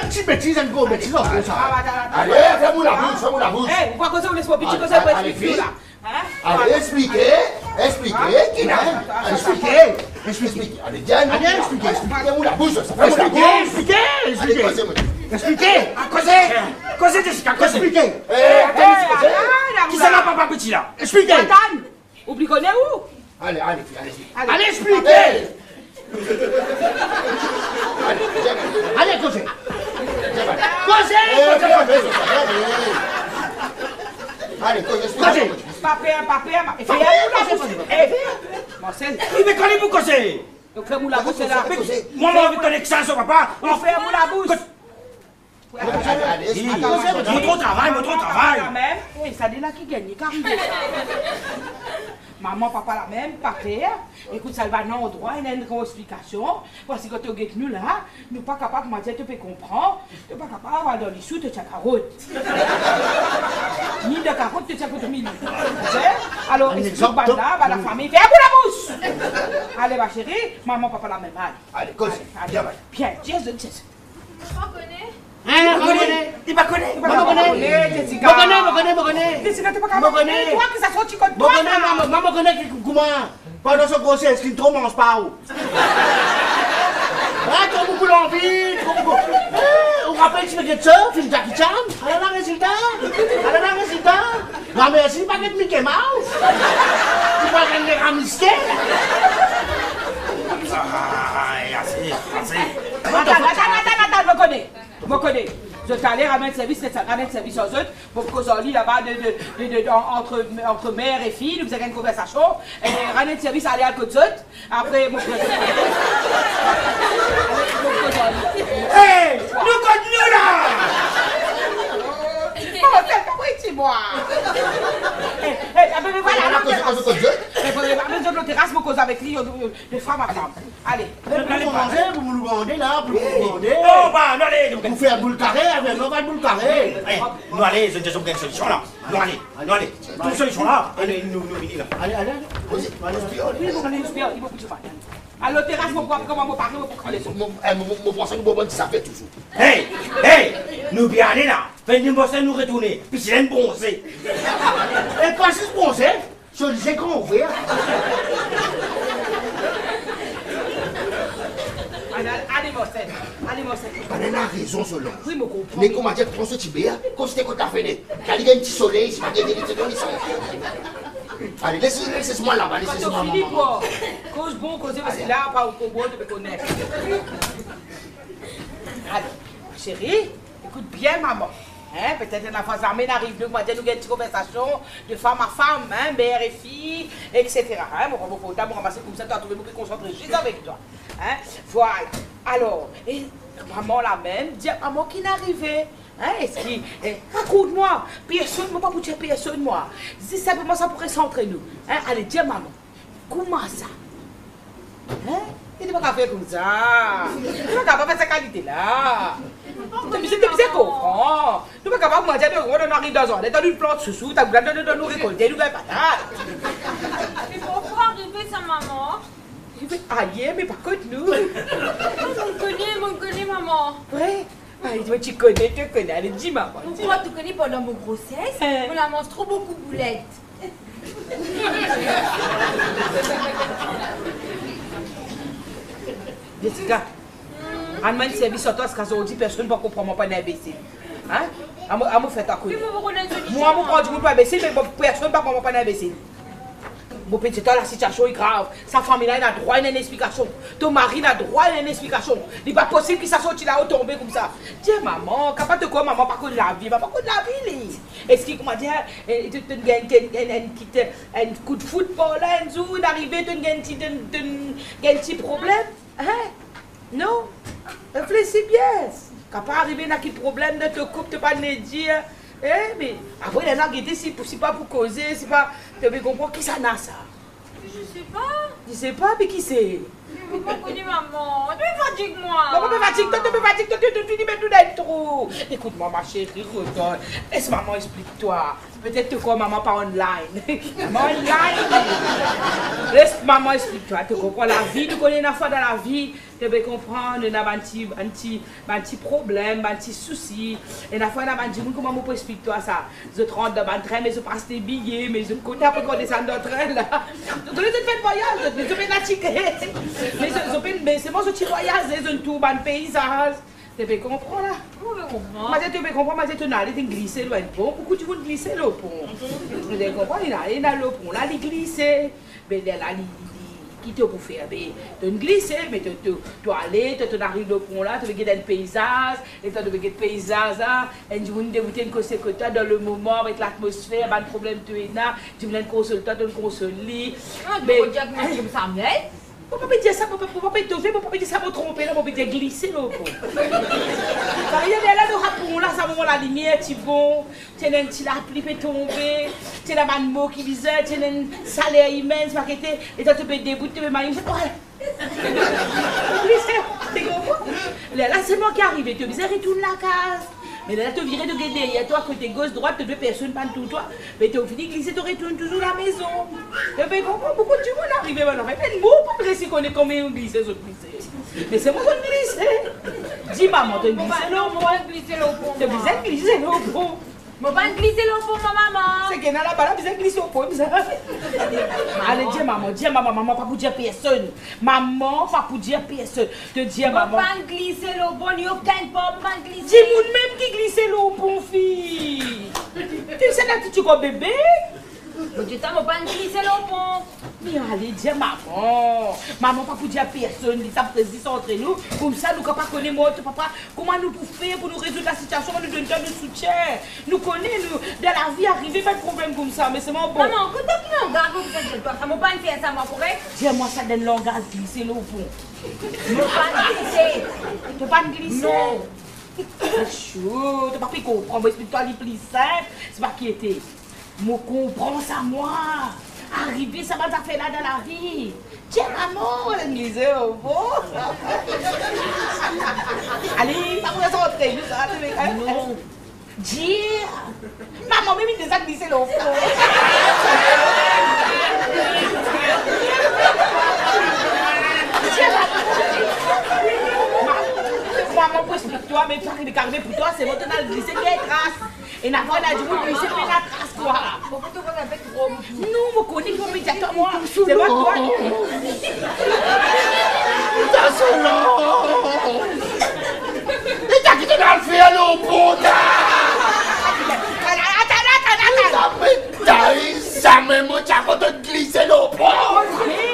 Une petite bêtise, une grosse bêtise, en gros, ça. attends, attends. Allez, fais-moi la bouche, fais-moi la bouche. Eh, vous croyez que vous laissez vos petits, que ça Allez, peut allez, expliquer fille. là Hein? Allez, expliquez, expliquez, qui n'a Expliquez, Expliquez. Allez, Diane, expliquez, Fais-moi la bouche, ça. Fais-moi la expliquez, bouche. expliquez, expliquez. Expliquez, Causez, causez, Jessica, causez. expliquez, Eh, Eh, c'est Anne, Qui ça là, papa petit là expliquez. Madame, oublie qu'on est où Allez, allez, allez. Allez, expliquez. Allez. Causez. Eh, Causez. Allez, Allez, cause, expliquez. Papa, papa, ma- fais-moi la bouche. Eh, Marcel, Il me connaît pour causer. donc fais-moi la bouche, c'est là. Moi, ton excellence, papa. On fait la bouche. Allez, allez, allez, Dis, expliquez. Montre travail, montre travail. La même. Ça dit là qui gagne, carrément. Maman, papa la même, papa. Écoute, ça va dans le droit, il y a une explication. Voici que tu es nous là, nous pas capables, moi, tu peux comprendre. Tu n'es pas capable d'avoir dans les sous, tu as carotte. Ni de carotte, tu as pour mille. Alors, explique exemple, bah, là, bah, la famille, fais pour la bouche. Allez, ma chérie, maman, papa la même. Allez, Allez, cause. allez. Bien, Dieu, je. Pendant ce grossesse, qui trop mange pas où Ah, trop beaucoup l'envie, trop beaucoup. On rappelle, tu fais quelque chose, film Jackie Chan. Alors là, résultat. Alors là, résultat. Non, mais si pas que Mickey Mouse Tu vas gagner un mystère. Ah, assez, assez. Attends, attends, attends, attends, me connais. Me connais. Je t'allais ramener le service, ramener le service aux autres, pour cause en lit là-bas de, de, de, de, en- entre, entre mère et fille, nous avons une conversation, et ramener le service, aller à côté de autres, après, frère. Hé, nous là Oh, c'est pas vrai, c'est moi. Eh, eh, ah, mais voilà, Allez, la cause, terrasse. cause, cause, cause. Eh, bon, eh, amène sur la terrasse, mon cause avec lui, de femme à femme. Allez. Vous vous le vendez là, vous me le vendez Non, bah, non, allez, nous Vous faites boule carré, avec boule carré nous allez, je te une solution là. Nous allez, nous allez. Solution là, allez, nous, nous là. Allez, allez, allez. Terrasse, comment. Mon- ça fait toujours. Hey, hey, nous bien aller là. Venez bosser nous retourner. Puis c'est un bronzé. Et quand c'est ce bronzé, je disais grand ouvert. Allez, allez, mon sel. Allez, mon sel. Elle a raison, Solange. Oui, me comprends. Mais comment dire, prends ce tibéa, comme c'était contre la fenêtre. Car il y a un petit soleil, c'est pas bien, il est dans les Allez, laissez- laissez-moi là-bas, Quand tu finis, quoi. Cause bon, cause parce que là, pas au combo, tu peux connaître. Allez, chérie, écoute bien, maman. Hein, peut-être la phase armée n'arrive nous, moi, nous avons une petite conversation de femme à femme, hein, mère et fille, etc. Hein, mon faut d'abord ramasser comme ça, tu as trouvé beaucoup concentré juste avec toi. Hein, voilà. Alors, et maman la même, dit maman qui n'arrivait. Hein, est-ce qu'il. eh, Raconte-moi, personne, moi pas pour dire personne, moi. C'est simplement ça pourrait s'entrer nous. Hein, allez, dis maman, comment ça? Hein? Il n'est pas qu'à faire comme ça. Il n'est pas capable de faire cette qualité-là. Tu me dis, c'est comprends. Tu n'es pas manger de gros, on arrive dans un, dans une plante sous-sous, tu as besoin de nous récolter, nous patates. Mais pourquoi arriver ça, maman? Fait aïe, mais par contre, nous. Moi, me connais, je me connais, maman. Vrai? Aïe, toi, tu connais, tu connais. Allez, dis, maman. dis. Pourquoi tu connais pendant mon grossesse Euh. On la mange trop beaucoup boulette. Jessica, ramène le service sur toi, parce qu'aujourd'hui, personne ne va comprendre pas d'imbécile. Hein? À me- à me faire ta une Moi, je prends du monde pour imbécile, mais personne ne va pas pas imbécile. Mon petit la situation est grave. Sa famille là, il a droit à une explication. Ton mari a droit à une explication. Il n'est pas possible qu'il s'assorti là ou tomber comme ça. Tiens, maman, capable de quoi, maman, pas contre la vie, maman, contre la vie. Est-ce qu'il, comment dire, eh, tu tu- tu- tu- un coup de football là, un jour, d'arriver, tu as un petit problème? Hein? Non? Réfléchis bien. Quand pas arriver dans quel problème de te coupe, tu pas ne dire. Eh, mais après, les gens qui étaient si, si pas pour causer, c'est pas. Tu veux comprendre qui ça n'a ça? Je sais pas. Je sais pas, mais qui c'est? Maman. Tu me fatigues moi. Maman me fatigue, toi, tu me fatigues, toi, tu dis, mais tout d'un trou. Écoute-moi, ma chérie, retourne. Laisse maman explique-toi? Peut-être que quoi, maman pas online. maman online? Laisse maman explique-toi? Tu comprends la vie, tu connais une fois dans la vie. Tu peux comprendre, on a un petit, problème, un petit souci. Et la fois, on a un petit comment on peut expliquer toi ça? Je rentre dans un train, mais je passe tes billets, mais je connais après qu'on descend dans le train. Tu connais, tu fais voyage, je fais la ticket? Mais je- je fais- mais c'est moi, je dans le paysage. Tu peux comprendre là? Tu peux comprendre, tu n'as pas glissé de pont. Pourquoi tu veux glisser le pont? Tu comprends? Il a, a le pont là, il glissé. Mais là, il, il, qui te pour faire? Tu glisser, mais tu tu tu aller, tu arrives le pont là, tu le paysage, et tu le paysage là, et tu veux débuter une cause que toi dans le moment avec l'atmosphère, pas de problème tu es là, tu console lit. Ah, tu Mais- Pourquoi pas dire ça, pourquoi pas dire pourquoi pas dire ça, me tromper pourquoi pas dire glisser là, pont. Ça veut dire là, le rapon, là, ça moment la lumière, tu bon, tu as un petit la pluie peut tomber, tu as un mot qui disait, tu as un salaire immense, pas t'es- et toi tu peux débouter, tu peux marier, pas. Glisser, tu comprends? Là, c'est moi qui arrive, tu obligé de retourner la case. Mais là, tu virais de guider derrière toi, côté gauche, droite, deux personnes, pas tout toi. Mais tu fini de glisser, tu retournes toujours à la maison. Tu peux comprendre beaucoup de monde arrivé maintenant. Mais de mots pour me laisser connaître combien on glisse, autres glisser. Mais c'est moi qui glisse. Dis maman, tu glisses là. non, moi, glisser le pont. Tu de glisser là glisser le pont, ma maman. C'est qu'il y en a là-bas, là, besoin de glisser au pont. besoin. Allez, dis maman, dis maman, maman, pas pour dire personne. Maman, pas pour dire personne. Te dis Moi, maman. pas glisser le pont, ni aucun pont, pas Dis glisser. moun même qui glisse l'eau, bon fille. Tu sais là, tu comme bébé. Je t'aime, pas glisser le pont. Mais allez, dis maman. Maman, pas pour dire personne. Les ça entre nous. Comme ça, nous, quand pas connaître ton papa, comment nous pouvons faire pour nous résoudre la situation, nous donner de soutien? Nous connaissons, nous, dans la vie, arriver, pas de problème comme ça. Mais c'est mon bon. Maman, quand tu vous faites de toi, ça m'a pas fait ça, moi, correct? Dis-moi ça d'un langage glisser l'eau, bon. Moi, pas glisser. Tu peux pas glisser? Non. Chou, tu pas pu comprendre, explique-toi les plus simple, c'est pas qui était. Moi comprends ça moi. Arriver, ça va te faire là dans la vie. Tiens maman, elle me disait au beau. Allez, ça va rentrer, Non. Dire. Maman, même il déjà glissé le fond. Maman, pour explique-toi, mais toi qui est arrivé pour toi, c'est votre glissé qui est trace. Et n'a pas dit, vous glissez, mais la trace, quoi. Pourquoi tu vas avec? Non, vous connaissez mon médiateur, moi. C'est pas toi. T'as solo Et t'as quitté dans le le Attends, attends, attends. T'as ça même, t'as le bon T'as glissé le bon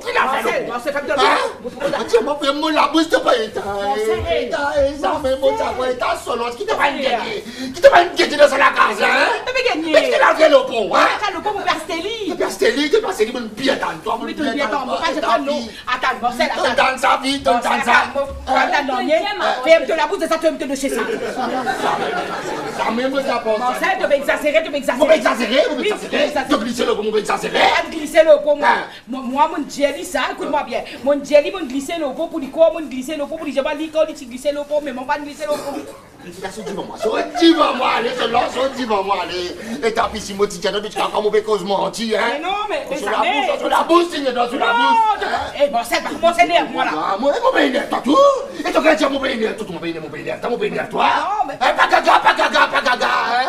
qu'il a fait Marcel, le bon Marcel, fais de Hein Tiens, moi, fais moi la bouche de paille. T'as ça même, t'as quoi T'as solo, qui te va gagner Qui te va gagner dans la case, hein Tu peux gagner. Mais qui l'a fait le bon, hein Attends, le bon, mon pas stélé, mon bien dans attends, je ta pas, non. vie. Sa Fais-moi de la bouche de ça, tu me te de chez ça. Ça même, ça pense. Marcel, tu vas exagérer, tu vas exagérer. Vous m'exagérez, vous m'exagérez. exagérer. Tu glisses le bon, vous m'exagérez. De glisser le pot, moi. Moi, moi, mon jelly, ça, écoute-moi bien. Mon jelly, mon glisser le pot pour dire quoi, mon glisser le pot pour dire, pas dit qu'on dit glisser le pot, mais mon pas glisser le pot. Là, so dis moi, moi, allez, so là, so dis moi, allez. Et t'as pissé, moi, tu tiens, tu as comme mauvais cause menti, hein. Mais non, mais, mais ça la bouche, sur la bouche, signe dans sur la bouche. tu- eh, bon, c'est pas comment c'est nerf, moi, là. Ah, moi, mon pays n'est pas tout. Et mon pays n'est tout, mon pays n'est mon pays n'est, t'as mon pays n'est, toi. Non, mais- Eh, pas gaga, pas gaga, pas gaga, hein.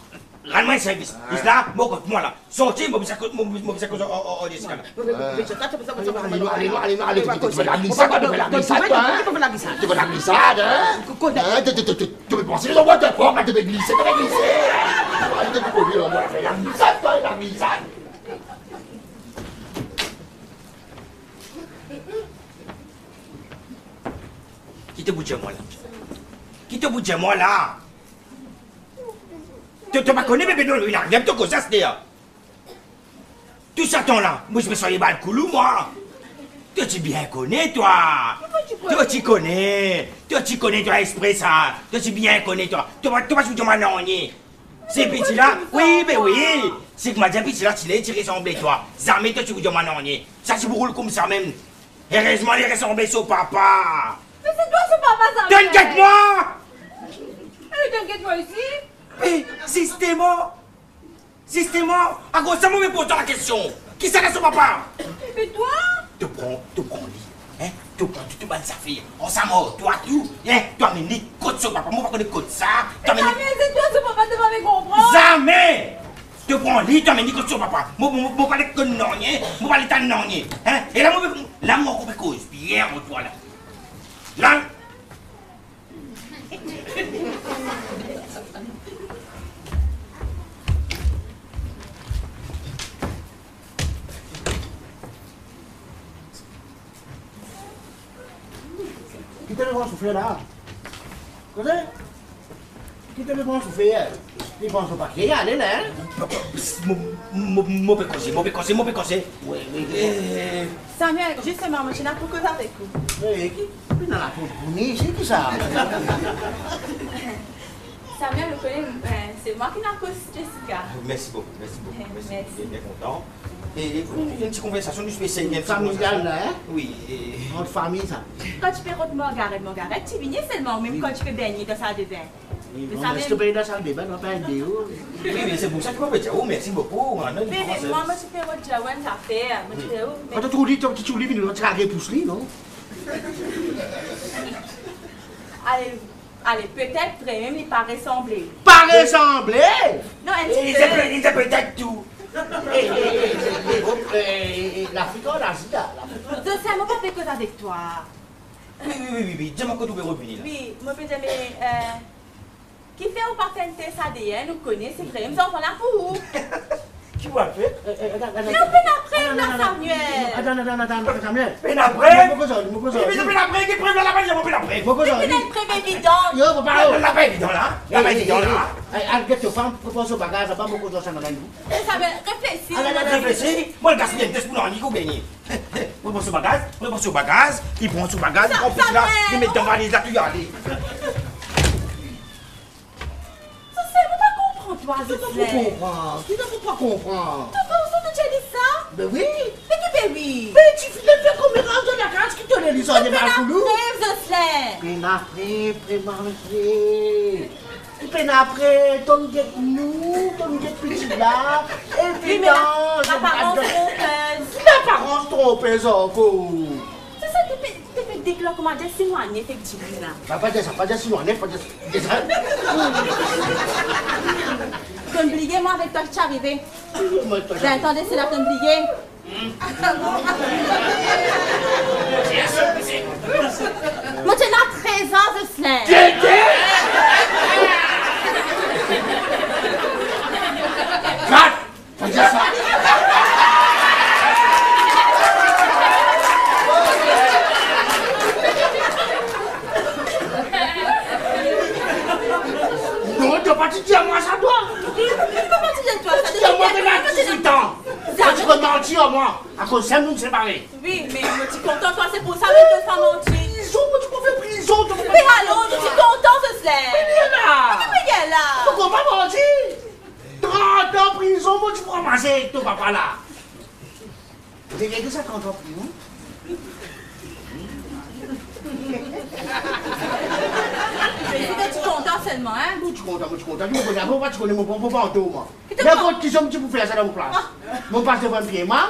hein Tu fais la glissade, hein Hein, tu- tu- tu- tu- Tu veux penser les envois de porc, tu veux glisser, tu veux glisser Allez, tu peux conduire, moi, fais la glissade, toi, la glissade Qui te bouge moi là Qui te bouge moi là Tu te m'as connu, bébé, non, il arrive, tu causes ça, c'est Tout ça, ton là, moi, je me suis mal coulou, moi. Toi, tu bien connais, toi. Toi, tu connais. Toi, tu connais, toi, esprit, ça. Toi, tu bien connais, toi. Toi, toi, tu m'as nonné. Ces petits-là, oui, ben oui. C'est que ma dit petit là, tu tiré ressemblé, toi. Jamais, toi, tu vous dis, m'as nonné. Ça, c'est roule comme ça même. Heureusement, il ressemble au papa. Mais c'est toi ce papa, ça T'inquiète-moi! Mais t'inquiète-moi ici Systémo Systémo À gauche, ça me pose la question. Qui c'est son papa? Mais toi? Te prends, te prends lit Hein? Te prends, tu te balles sa fille. On s'en mort, toi, tout Hein Toi, mais ni côte son papa. Moi, pas connaître côte ça. Toi, mais ni- Jamais c'est toi ce papa, tu vas me comprendre Jamais! Te prends lit, toi, mais ni côte son papa. Moi, moi, moi, pas les connes non, hein? Moi, pas les tannes non, hein? Et là, moi, là, moi, on peut cause Bien, pour toi, là. Là Vend souffler là Connais Qui te allez là. moi, peux causer, moi, peux causer Oui, oui, oui. Eh, Samuel, justement, je suis là pour causer avec vous. Oui, qui qui dans la Bruni, c'est qui ça? Samuel, le connaît, euh, c'est moi qui n'a cause Jessica. Merci beaucoup, merci beaucoup. Merci, suis bien content. Et, et il y a une petite conversation du spécial. il y a une petite Familial là, hein? Oui. et- Notre famille ça. Quand tu fais votre Margaret, Margaret, tu viens seulement, même quand tu fais baigner dans sa de bain. Oui, Est-ce que tu dans la salle de bain, on va pas aider. Oui, oui, c'est pour ça que je peux dire. Oh, merci beaucoup. Mais moi, tu ça fait. Moi, tu fais où Quand tu dis ton petit chouli, il va tirer pour lui, non? Allez, allez, peut-être même il pas ressembler. Pas ressemblé Non, un Il sait peut-être tout. Eh, L'Afrique en Asie, là. Donc, moi qui fais cause avec toi. Oui, oui, oui, oui, oui. Dis-moi quand tu veux revenir là. Oui, je dire, mais. Euh, qui fait ou pas test ADN, nous connaissons, c'est vrai, nous en voilà pour vous? Qui va le faire Eh, eh, attends, attends, Mais on peut après, Samuel. Attends, attends, attends, attends, Samuel. Mais après. Mais l'après, qui prévient la balle, mon après. Une preuve évidente. Yo, papa, La balle évident là. La balle évident là. Arrête ta femme, propose au bagage, pas mon cousin, ça m'a dit. Samuel, réfléchis. Allez. Réfléchis. Moi, le gars, une pour l'envie qu'on gagne. Il prend ce bagage, il prend là, il met dans la valise là, tu y. Ça, c'est moi pas comprendre, toi, Tu dois comprendre. Tu dois pas comprendre. Tu penses que tu as dit ça? Ben oui. Mais qui fait oui Mais tu fais faire comme les rangs de la case qui te le disent, on est mal coulou. Preuve, Jocelyn. Peine après, prémarré. Peine après, ton guette nous, ton guette petit là. Évident. la- l'apparence trompeuse. L'apparence trompeuse encore. Des cloques, comment moi, effectivement. Va pas dire ça, pas dire sinon, on est pas dire ça. Tu oublié, moi, avec toi, je suis arrivé. Entendu, c'est que tu oublié. Moi, tu as 13 ans, pas dire ça. Non, tu vas pas te dire à moi ça, toi. Comment tu dis toi ça Tu as moi de 18 ans. Quand tu peux mentir à ça, nous séparer. Oui, mais tu es content, toi, c'est pour ça que tu fais mentir. Prison, tu peux faire prison, tu peux Mais allô, je suis content, Jocelyn. Viens là. Mais il est là. Pourquoi pas mentir 30 ans prison, moi, tu peux ramasser avec ton papa là. Vous avez que ça 30 ans prison Mais tu es content seulement, hein. Tu content, tu content. Tu me connais, pourquoi tu connais mon bon bandeau, moi N'importe qui sont, tu peux faire ça dans mon place. Mon passe devant le pied, moi,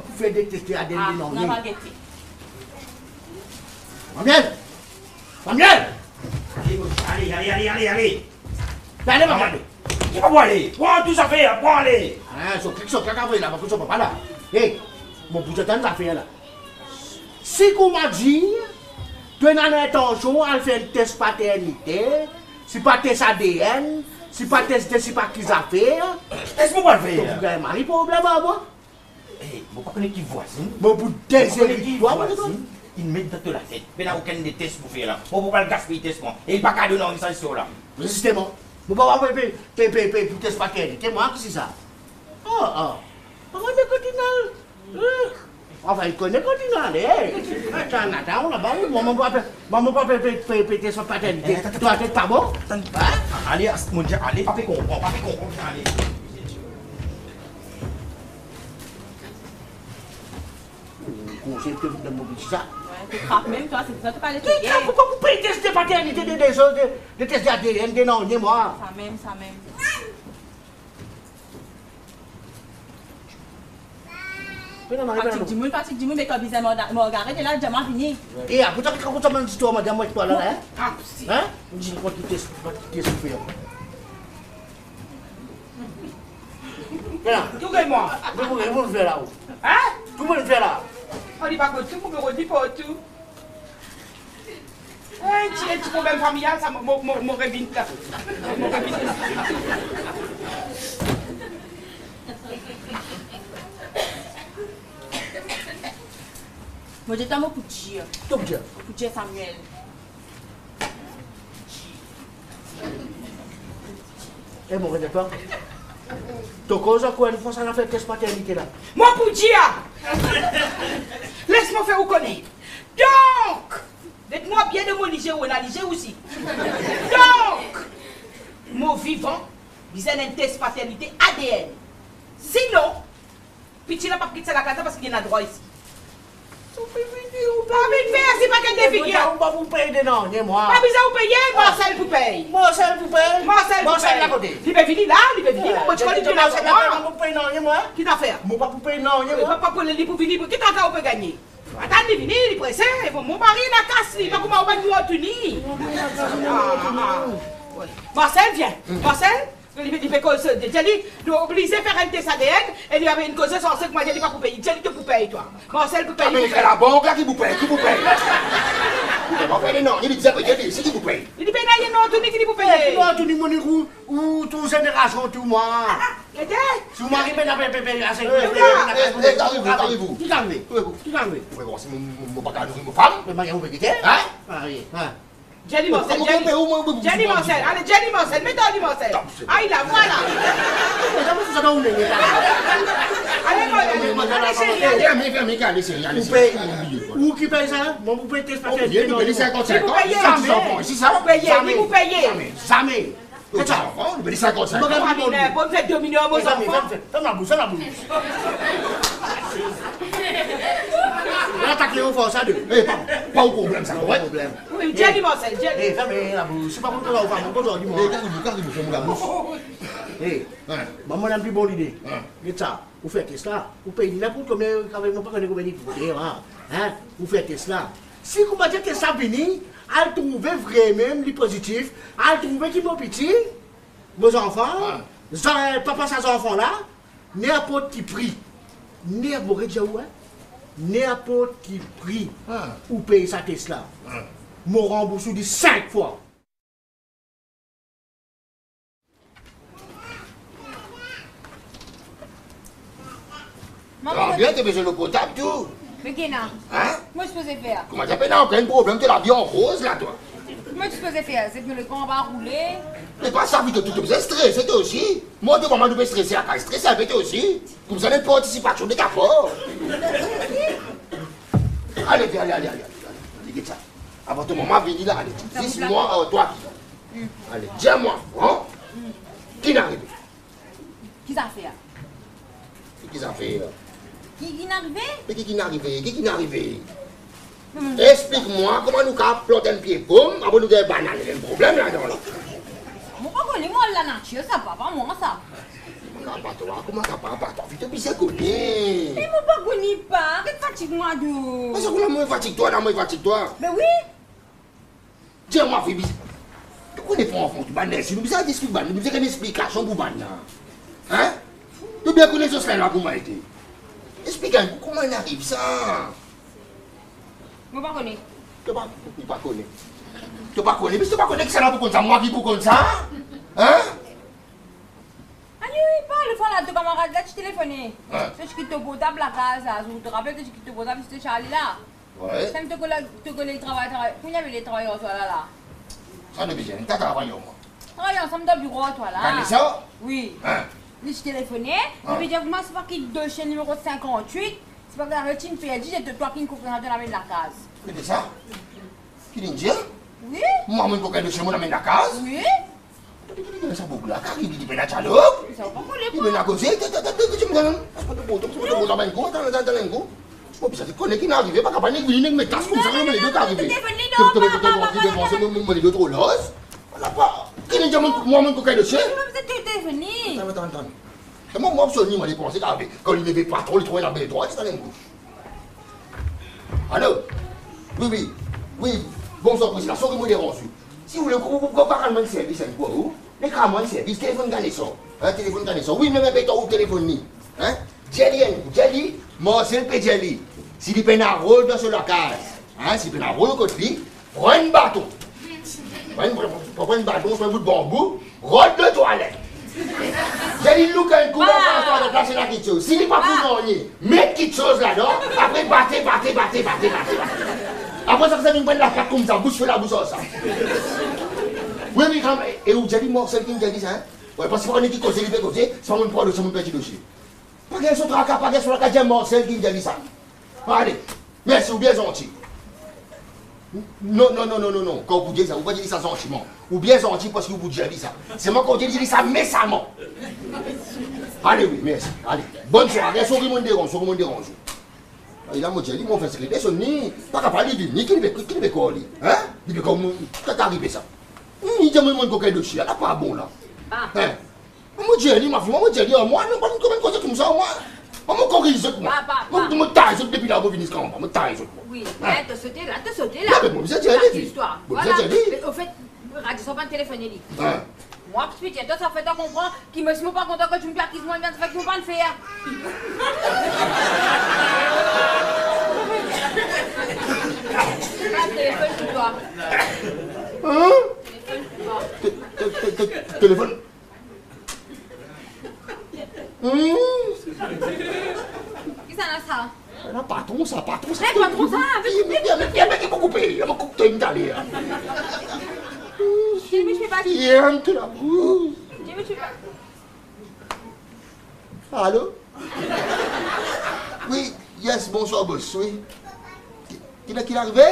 conseiller. Pour faire détester ADN, Ah, non, non, rien. va guetter. Samuel Samuel Allez, allez, allez, allez, allez. Allez, ma regarde. Tu vas pas aller. Prends tout ça fait, prends aller. Ah, son clic, son clac, après, là, parce que son papa là. Hé, mon bout de temps, ça fait là. Si qu'on m'a dit, à faire un test paternité, si pas test ADN, si pas test de si pas qu'ils affaires, Est-ce qu'on va le faire? Vous avez mari problème à moi. Eh, vous pas connaître qui voisin Mon bout de Vous connaissez qui déshéritoire, moi, voisin Il met dans la tête. Mais a des tests pour faire là. On ne peut pas le gaspiller test. Et il pas qu'à donner une sanction là. Justement. Mon papa peut payer, payer, payer, payer pour test paternité, moi, qu'est-ce que c'est ça Oh, oh. On connaît continent. Enfin, il connaît continent, eh. Attends, attends, là-bas, maman peut pas maman peut payer, payer, payer, payer test paternité. Toi, t'es pas bon? Allez, Dieu, allez. Allez. Conseil que vous demandez ça. Tu frappes même, toi, c'est pour ça que tu parles de qui- Pourquoi vous payez test de paternité des des choses, des- des tests d'ADN, des noms, moi? Ça même, ça même. Patrick non. Dimoun, Patrick Dimoun, mais quand bizarre, m'a regardé, t'es là, m'a fini. Et après, tu as raconté une histoire, madame, moi, je parle là, hein Ah. Hein? Dit quoi qui teste, quoi qui faire. Voilà. Tout le monde. Tout monde, tout le monde fait là. Hein? Tout le monde fait. On dit pas que tout, on dit pas tout. Un petit, petit problème familial, ça mon coup de dire, Tout bien. coup de dire Samuel. Eh, mon rédacteur. À quoi une fois ça fait test paternité là Moi pour dire, laisse-moi faire vous connaître. Donc, dites-moi bien de mon ou aussi. Donc, mon vivant, avez un test paternité ADN. Sinon, petit n'a pas de la case parce qu'il y a un droit ici. Pas envie de faire, c'est pas qu'un défi. On va vous payer des noms, ni moi. Pas besoin de payer, Marcel vous paye. Marcel, Marcel là, il va venir. Moi, tu connais tout là, c'est Marcel, t'a t'a. Marcel, il il fait cause de Jelly, nous obligé de faire un test ADN et il y avait une cause censée que moi, Jelly pas pour payer. Jelly, tu pour payer, toi. Marcel, pour payer. Mais c'est la banque là qui vous paye, qui vous paye. On fait des noms, il peut dire, c'est qui vous paye. Il dit, ben là, il a non, tout qui dit pour Eh, payer. toi, tu dis mon irou, ou toute génération, tout moi. Il dit, Si vous m'arrivez à payer, payer, à 5 Eh, eh, eh, qu'arrive-vous, qu'arrive-vous Qui t'arrive Qui Vous pouvez voir si mon mon nourrit ma femme. Mais vous quitter Hein Ah oui, hein. Jenny Marcel, Jenny Marcel, allez Jenny Marcel, mets Jenny Marcel. Aïe là, voilà. Ou qui paye ça Mon vous payez tes papiers. Vous payez. Vous payez. Vous payez. Jamais. Jamais. C'est ça, enfant, vous payez 55 ans. Regarde. Mais n'importe Bonne fête de millions à vos Ferme enfants. la bouche, ferme la bouche. T'as clé au fond, ça deux. Eh, pas au problème, ça, Pas ouais. problème. Oui, Jelly Marcel, Jelly. Eh, fermez la bouche. C'est pas pour toi, enfin, mon aujourd'hui, moi. Eh, carrez-vous, carrez-vous, fermez la bouche. Eh, maman a une plus bonne idée. Regarde ça. Vous faites Tesla. Vous payez n'importe combien, quand même, pas combien de coûter, hein. Vous faites Tesla. Si vous m'avez dit Tesla venu, elle trouve vraiment les positifs, elle trouve qui mon petit, vos enfants, ça, papa, ces enfants-là, n'importe qui prix, n'importe où, hein? N'importe qui prix, Hein. ou paye sa Tesla. Hein. Mon remboursé dit 5 fois. Ah, Maman, bien, t'as besoin de potable, tout. Mais Guéna, Hein? moi je faisais faire? Comment t'appelles, n'a aucun problème, t'es la vie en rose, là, toi. Moi je faisais faire, c'est que le grand va rouler. Mais pas ça, vite, tu te faisais stresser, toi aussi. Moi, tu maman, tu peux stresser, à pas stresser avec toi aussi. Comme ça, n'est pas participation de ta part. Allez, viens, allez, allez, allez, allez, allez, allez, ça. Avant ton maman venir là, allez, Ça dis moi, euh, toi. Allez, dis-moi, hein? Qui n'est arrivé Qui ça fait Qui ça fait Qui qui n'est arrivé Mais qui qui n'est arrivé Qui qui n'est arrivé Explique-moi comment nous avons planté un pied pomme avant nous avons des bananes. Il y a un problème là-dedans. Là. Moi, je connais moi la nature, ça va pas moi ça. Comment ça pas pas toi? Vite, puis c'est connu. Mais moi pas connais pas, que fatigue moi de? Mais c'est quoi la moi fatigue toi, la moi fatigue toi? Mais oui. Tiens, moi, Phoebe. Tu connais pas enfant, tu bannes, si nous besoin d'expliquer, nous besoin d'une explication pour bannes. Hein? Tu bien connais ce là pour été. Explique-moi comment il arrive ça. Moi pas connais. Pas, tu pas connais. Tu pas connais, mais tu pas connais que c'est là pour comme ça, moi qui pour comme ça. Hein? Ah le camarade là, tu qui te la là, je te rappelle que te c'était Charlie là. Ouais. Te colle le travail, travail. Quand il y avait les travailleurs toi là là? Ça ne veut dire, t'as travaillé au moins. Travailler ensemble dans le bureau toi là. T'as dit ça? Oui. Hein? Je téléphonais, je Ah. lui dis moi c'est pas qui de chez numéro 58, c'est pas que la routine PLJ, c'est toi qui me comprends dans la main de la case. Tu dis ça Qui dit dire Oui, Moi-même, pour qu'elle de chez moi, dans la case. oui. Tu dis ça beaucoup là, car il dit, ben, la dialogue. Ça va pas coller Il vient à causer, tu me donnes. Je peux te poser, je peux te poser. Je peux te connais qui n'est arrivé, pas capable de venir me casser comme ça, mais les deux sont arrivés. Tu peux te mais les deux trop l'os. Là-bas. Quel est moi même que c'est Attends, attends, attends. Et moi, moi, je suis pensé quand il n'avait pas trop, il trouvait la belle droite, c'est la même gauche. Allô? Oui, oui. Oui, bonsoir, président. Sorry, moi, il est reçu. Si vous voulez, vous pouvez pas rendre service, c'est quoi, vous? Les cramois de service, téléphone galéson. Hein, téléphone galéson. Oui, mais même béton ou téléphone Hein? Jelly, hein? Jelly, moi, c'est le peu Jelly. Si il peine à rôle dans ce local, hein, si il peine à rôle côté lui, prends un bâton. Prends un- prends un bâton, prends un bout de bambou, rôle de toilette. J'ai dit, look un coup, on va de placer la quelque chose. S'il n'est pas pour gagner, mettez quelque chose là-dedans, après battez, battez, battez, battez. Après ça, vous allez me prendre la plaque comme ça, bouche sur la bouche ça. Oui, mais quand et où j'ai dit, moi, celle qui me dit ça, hein? Ouais, parce qu'on est qui cause, il fait causer, c'est pas mon poids, c'est mon petit dossier. Pas qu'elle soit tracas, pas qu'elle soit la casier Marcel qui me dit ça. Allez, merci, ou bien gentil. Non, non, non, non, non, non. Quand vous dites ça, vous pouvez dire ça gentiment. Ou bien gentil parce que vous dites ça. C'est moi qui dis ça méchamment. Allez, oui, merci. Allez, bonne soirée. Soyez mon dérange, soyez mon dérange. Il a mon dit, mon frère secrétaire, son ni, pas capable de dire, ni qu'il veut, quoi, lui. Hein? Il veut comme, qu'est-ce arrivé ça? Il dit, mon coquin de chien, là, pas bon, là. Ah. Hein? Moi, dit, ma fille, moi, dit, moi, non, pas comment cause comme ça, moi. On m'a encore réussi. Moi, bah, bah, bah. je me taille depuis la revenir quand on me taille. Oui, hein? t'as sauté là, t'as sauté là. Mais bon, vous êtes allé. Voilà. Au fait, radio sans pas hein? de téléphone, Eli. Moi, puis tu toi, ça fait tant comprendre qu'ils me sont pas contents quand tu me perds qu'ils m'ont bien fait qu'ils vont pas le faire. Téléphone pour toi. Hein? Téléphone pour toi. Téléphone? Hum? Qui ça Là, patron, ça, patron, ça. Mais patron, ça, vite, Il m'a coupé, il m'a coupé une pas. Il entre la bouche. je fais pas. Allô? Oui, yes, bonsoir, boss, oui. Qui- Qui est qui est arrivé?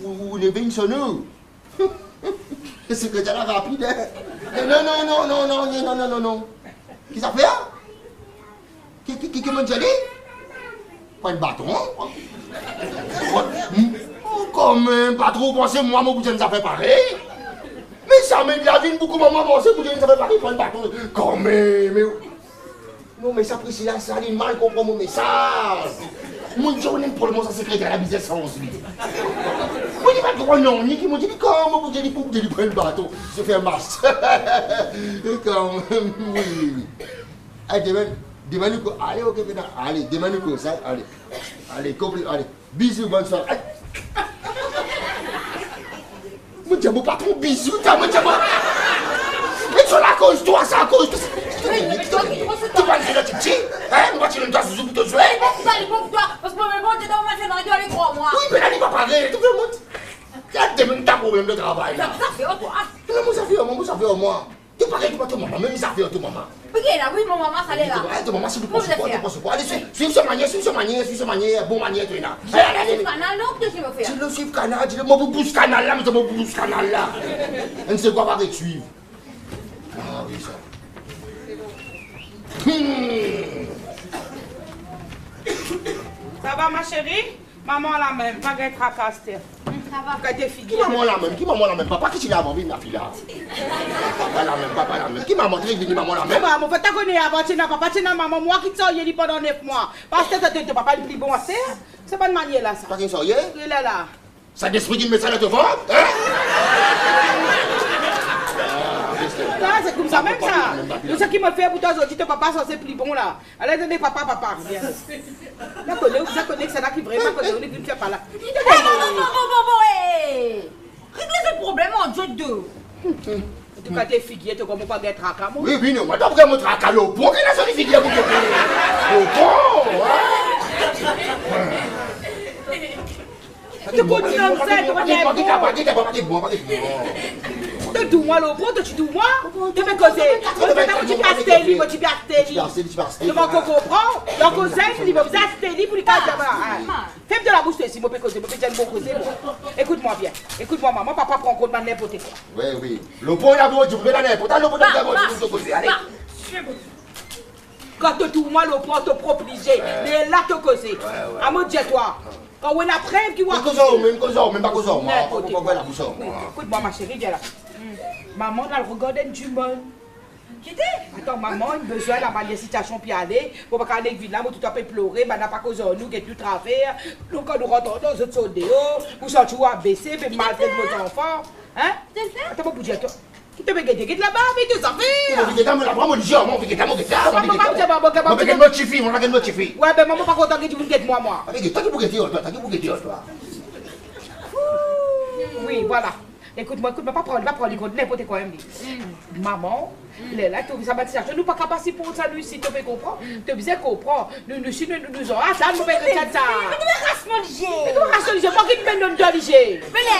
Vous, vous levez une. Le secrétaire rapide, hein? Non, non, non, non, non, non, non, non, non, Ki sa fè? Ki, ki, ki, ki mwen jeli? Pwen baton? Hmm? Koman, patro, panse mwa mwen pou jeli sa fè pare? Me sa men la vin pou koman mwen panse pou jeli sa fè pare? Pwen baton? Koman, me... Non, me sa presi la sa, li mal kompon mwen mesaj. Mon journée, pour ça secrétaire à business sans lui. Moi, il pas trop non, ni qui m'ont dit, comment vous avez pour vous le je fais masque. Quand oui, oui. Allez, demain, demain, allez, ok, allez, demain, ça, allez. Allez, allez. Bisous, bonne. Mon mon patron, bisous, mon mon- Mais la cause, toi, c'est tu hein, moi, tu ne dois pas te jouer. Ça, il faut que toi, parce que moi, t'es dans ma chaîne radio avec trois mois. Oui, mais là, il va parler, tout le monde. Il y a des mêmes problème de travail, là. Ça fait au toi. Mais moi, ça fait, moi, ça fait au moins. Tu parles de ton maman, même ça fait ton maman. Regarde là, oui, mon maman, ça l'est là. Arrête, maman, si tu Comment penses vous allez pas, tu faire penses pas. Allez, suis- suive ce manière, suive ce manière, suive ce manière, bon manière, tu es là. Canal, non, va faire Tu le suives canal, là, mais tu me pousse canal là. On ne sait quoi va suivre. Hum. Ça va, ma chérie? Maman la même, pas de t'es Qui maman la même? Qui maman la même? Papa qui tu l'as envie, ma fille là? Papa la même, papa la même. Qui m'a montré dis maman la même? Maman, faut t'accorder avant, tu n'as papa, tu n'as maman, moi qui te sors, il pendant 9 mois. Parce que t'as papa le plus bon à faire. C'est pas de manière là, ça. Pas qu'un soirée Il est là. Ça d'esprit Hein? Là, c'est comme ça, même ça. Tout ce qui me fait pour toi aujourd'hui, ton papa censé plus bon là. Allez, donnez papa, papa, viens. Vous connaissez que c'est là qui vraiment connaît, on est venu faire par là. Bon, bon, bon, bon, bon, bon, hé Réglez ce problème en Dieu deux. En tout cas, t'es figuier, t'es comme pas d'être à. Oui, oui, non, moi, Au pont, hein? Tu continues à me faire, tu vas Pas qu'il t'a pas dire. dit, t'as pas dit bon, pas dit bon. Tu moi le bon, tu dis moi. Tu fais causer. Tu fais ta petite pastélie, tu fais pastélie. Tu vas rester, tu vas rester. Tu vas comprendre. Donc, cousin, il va vous Fais de la bouche ici, moi, moi, je peux dire bon causer. Écoute-moi bien. Écoute-moi, maman, papa prend compte de n'importe quoi. Oui, oui. Le il a beau, tu peux l'année. Pourtant, le pont, il a beau, tu peux causer. Allez. Quand tu moi, le prend, te propliger. Mais là, te causer. À moi, dis-toi. Quand on a preuve qui va Même causeur, même pas. Moi, pourquoi la bouche Oui, Écoute-moi, ma chérie, viens là. Maman, elle regarde du monde. Attends, maman, il a besoin d'avoir des situations puis aller. Pour pas qu'elle vienne là, moi, tout à fait pleurer, mais n'a pas cause de nous, qui est tout travers. Donc, quand nous rentrons dans un saut dehors, vous sortez à baisser, puis maltraiter nos enfants. Hein? Attends, moi, pour dire, toi. Qui te guetter? Guette là-bas, avec tes affaires? Mon fille, moi, la prends, mon Dieu, mon fille, mon fille, Maman, maman, maman, maman, maman, mon fille, mon chifi, mon fille, mon chifi. Ouais, ben, maman, pas content que tu me guettes moi, moi. Toi qui pour guetter, toi, toi qui pour guetter, toi. Oui, voilà. Écoute-moi, écoute-moi, pas prendre, pas comptes, n'importe quoi, dit. Maman, il est là, tu as bâti ça. Nous pas capable pour ça, nous, si tu peux comprendre. Tu sais comprendre. Nous, nous, si nous, nous, nous, ah, ça, nous, fait que ça, ça. Mais tu me rasses mon Mais Dieu. comment ça, je moi qui te mène dans le doligé. Mais là,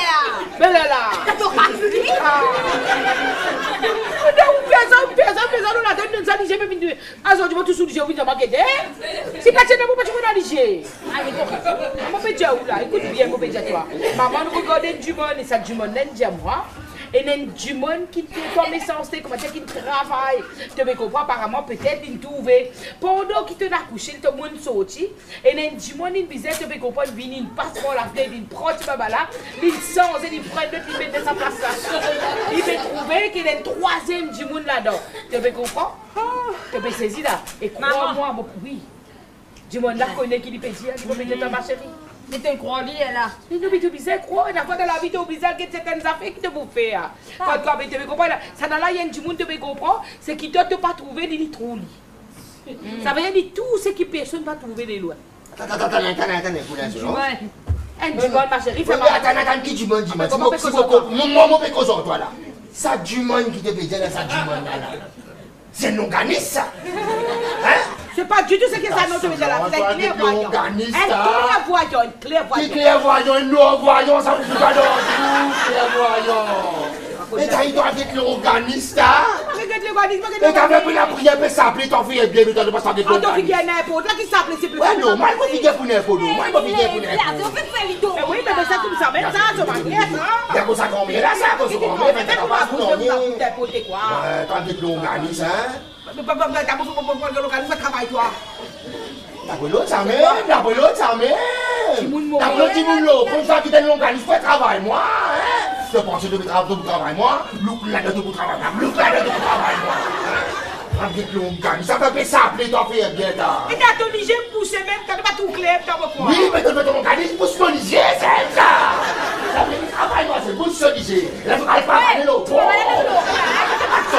Mais là, là. t'as ton rassis Ah. Non, personne, personne, personne, nous la donne, nous, ça, nous, j'ai même une. Ah, ça, tu vas tout sous le jeu, oui, j'ai manqué de. Si pas, tu n'as pas, tu vas dans le jeu. Allez, bon. Mon pédia ou là, écoute bien, mon pédia toi? Maman nous regarde du monde et ça du monde n'est pas moi? Et n'est du monde qui te comme essence, comment dire, qui travaille. Tu me comprends, apparemment, peut-être, il trouve. Pendant qu'il te l'a couché, tout le monde sorti. Et n'est du monde, il disait, tu me comprends, il passe par la fenêtre, il prend, tu vas là, il sort, il prend l'autre, il met dans sa place là. Il peut trouver qu'il est le troisième du monde là-dedans. Tu me comprends? Tu me saisis là. Et crois-moi, mon- oui. Du monde là connaît qui lui peut dire, il peut mettre dans ma chérie. Mais il est là. Mais non, mais tu bizarre, quoi? La fois dans la vie, tu bizarre que certaines affaires qui te vous fait. hein? Quand tu as tu comprends, là, ça dans là, il y a du monde, tu me comprends, c'est qui ne t'a pas trouvé, il trouve. Ça veut dire tout ce qui personne va trouver les lois. Attends, attends, attends, attends, attends, pour l'instant. Ouais. Un du monde, ma chérie, Oui, fais mais attends, pas. attends, qui du monde, dis-moi. Ah, Si comment mon- fait si que mon- ça, toi mon- Moi, mon pécose en toi, là. Ça du monde qui te fait dire, là, ça du monde, là, là. C'est non gagniste, ça. Hein? C'est pas du tout ce que ça non, tu veux dire là. C'est Toi, un clairvoyant. Un hein? clairvoyant, Qui clairvoyant. clairvoyant, un non-voyant, ça vous pas dans tout, clairvoyant. Et t'as eu droit d'être l'organiste, hein? Et t'avais pris la prière, mais ton fille, bien, mais t'as pas n'importe, là qui s'appelle, c'est plus Ouais, non, moi, je pour n'importe. Moi, je pour n'importe. Mais oui, mais c'est comme ça, même ça, c'est ma nièce, hein. Ça là, ça, mais t'as pas quoi. t'as que l'organiste, hein? Mais t'as pas- pas- pas- l'organisme fait travail, toi. D'après l'autre, ça comme qui fait travail, moi, hein? Je pense que tu travail, travail, moi. Look là-dedans, tu travail. Look travail, moi. Avec l'organisme, ça fait ça, appeler ton bien. Et t'as ton même, t'as pas tout clair, t'as pas quoi. Oui, mais fais ton organisme pour solidiser, c'est ça. Ça fait du travail, moi, c'est pour solidiser. Là, tu vas l'autre.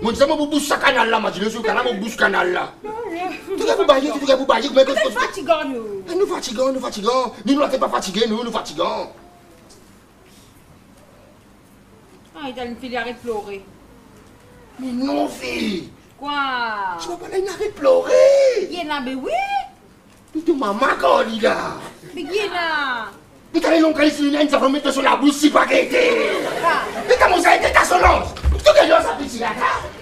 Vous le canal, moi, bouge ce canal là. Tu dois vous bailler, tu dois vous bailler, mais qu'est-ce que C'est fatigant, nous. Nous fatigons, nous fatigons. Nous, nous, on pas fatigués, nous, nous fatigons. Ah, il a une fille, arrête de pleurer. Mais non, fille. Quoi? Tu vas pas là, il arrête de pleurer. Là, mais oui. Tu te maman, quand il là. Mais qui est là Mais t'as raison, quand il y a une femme mettre sur la bouche, si pas qu'elle était. Mais comment ça a été ta sonance Tu te gagnes ça, petit gars Amel,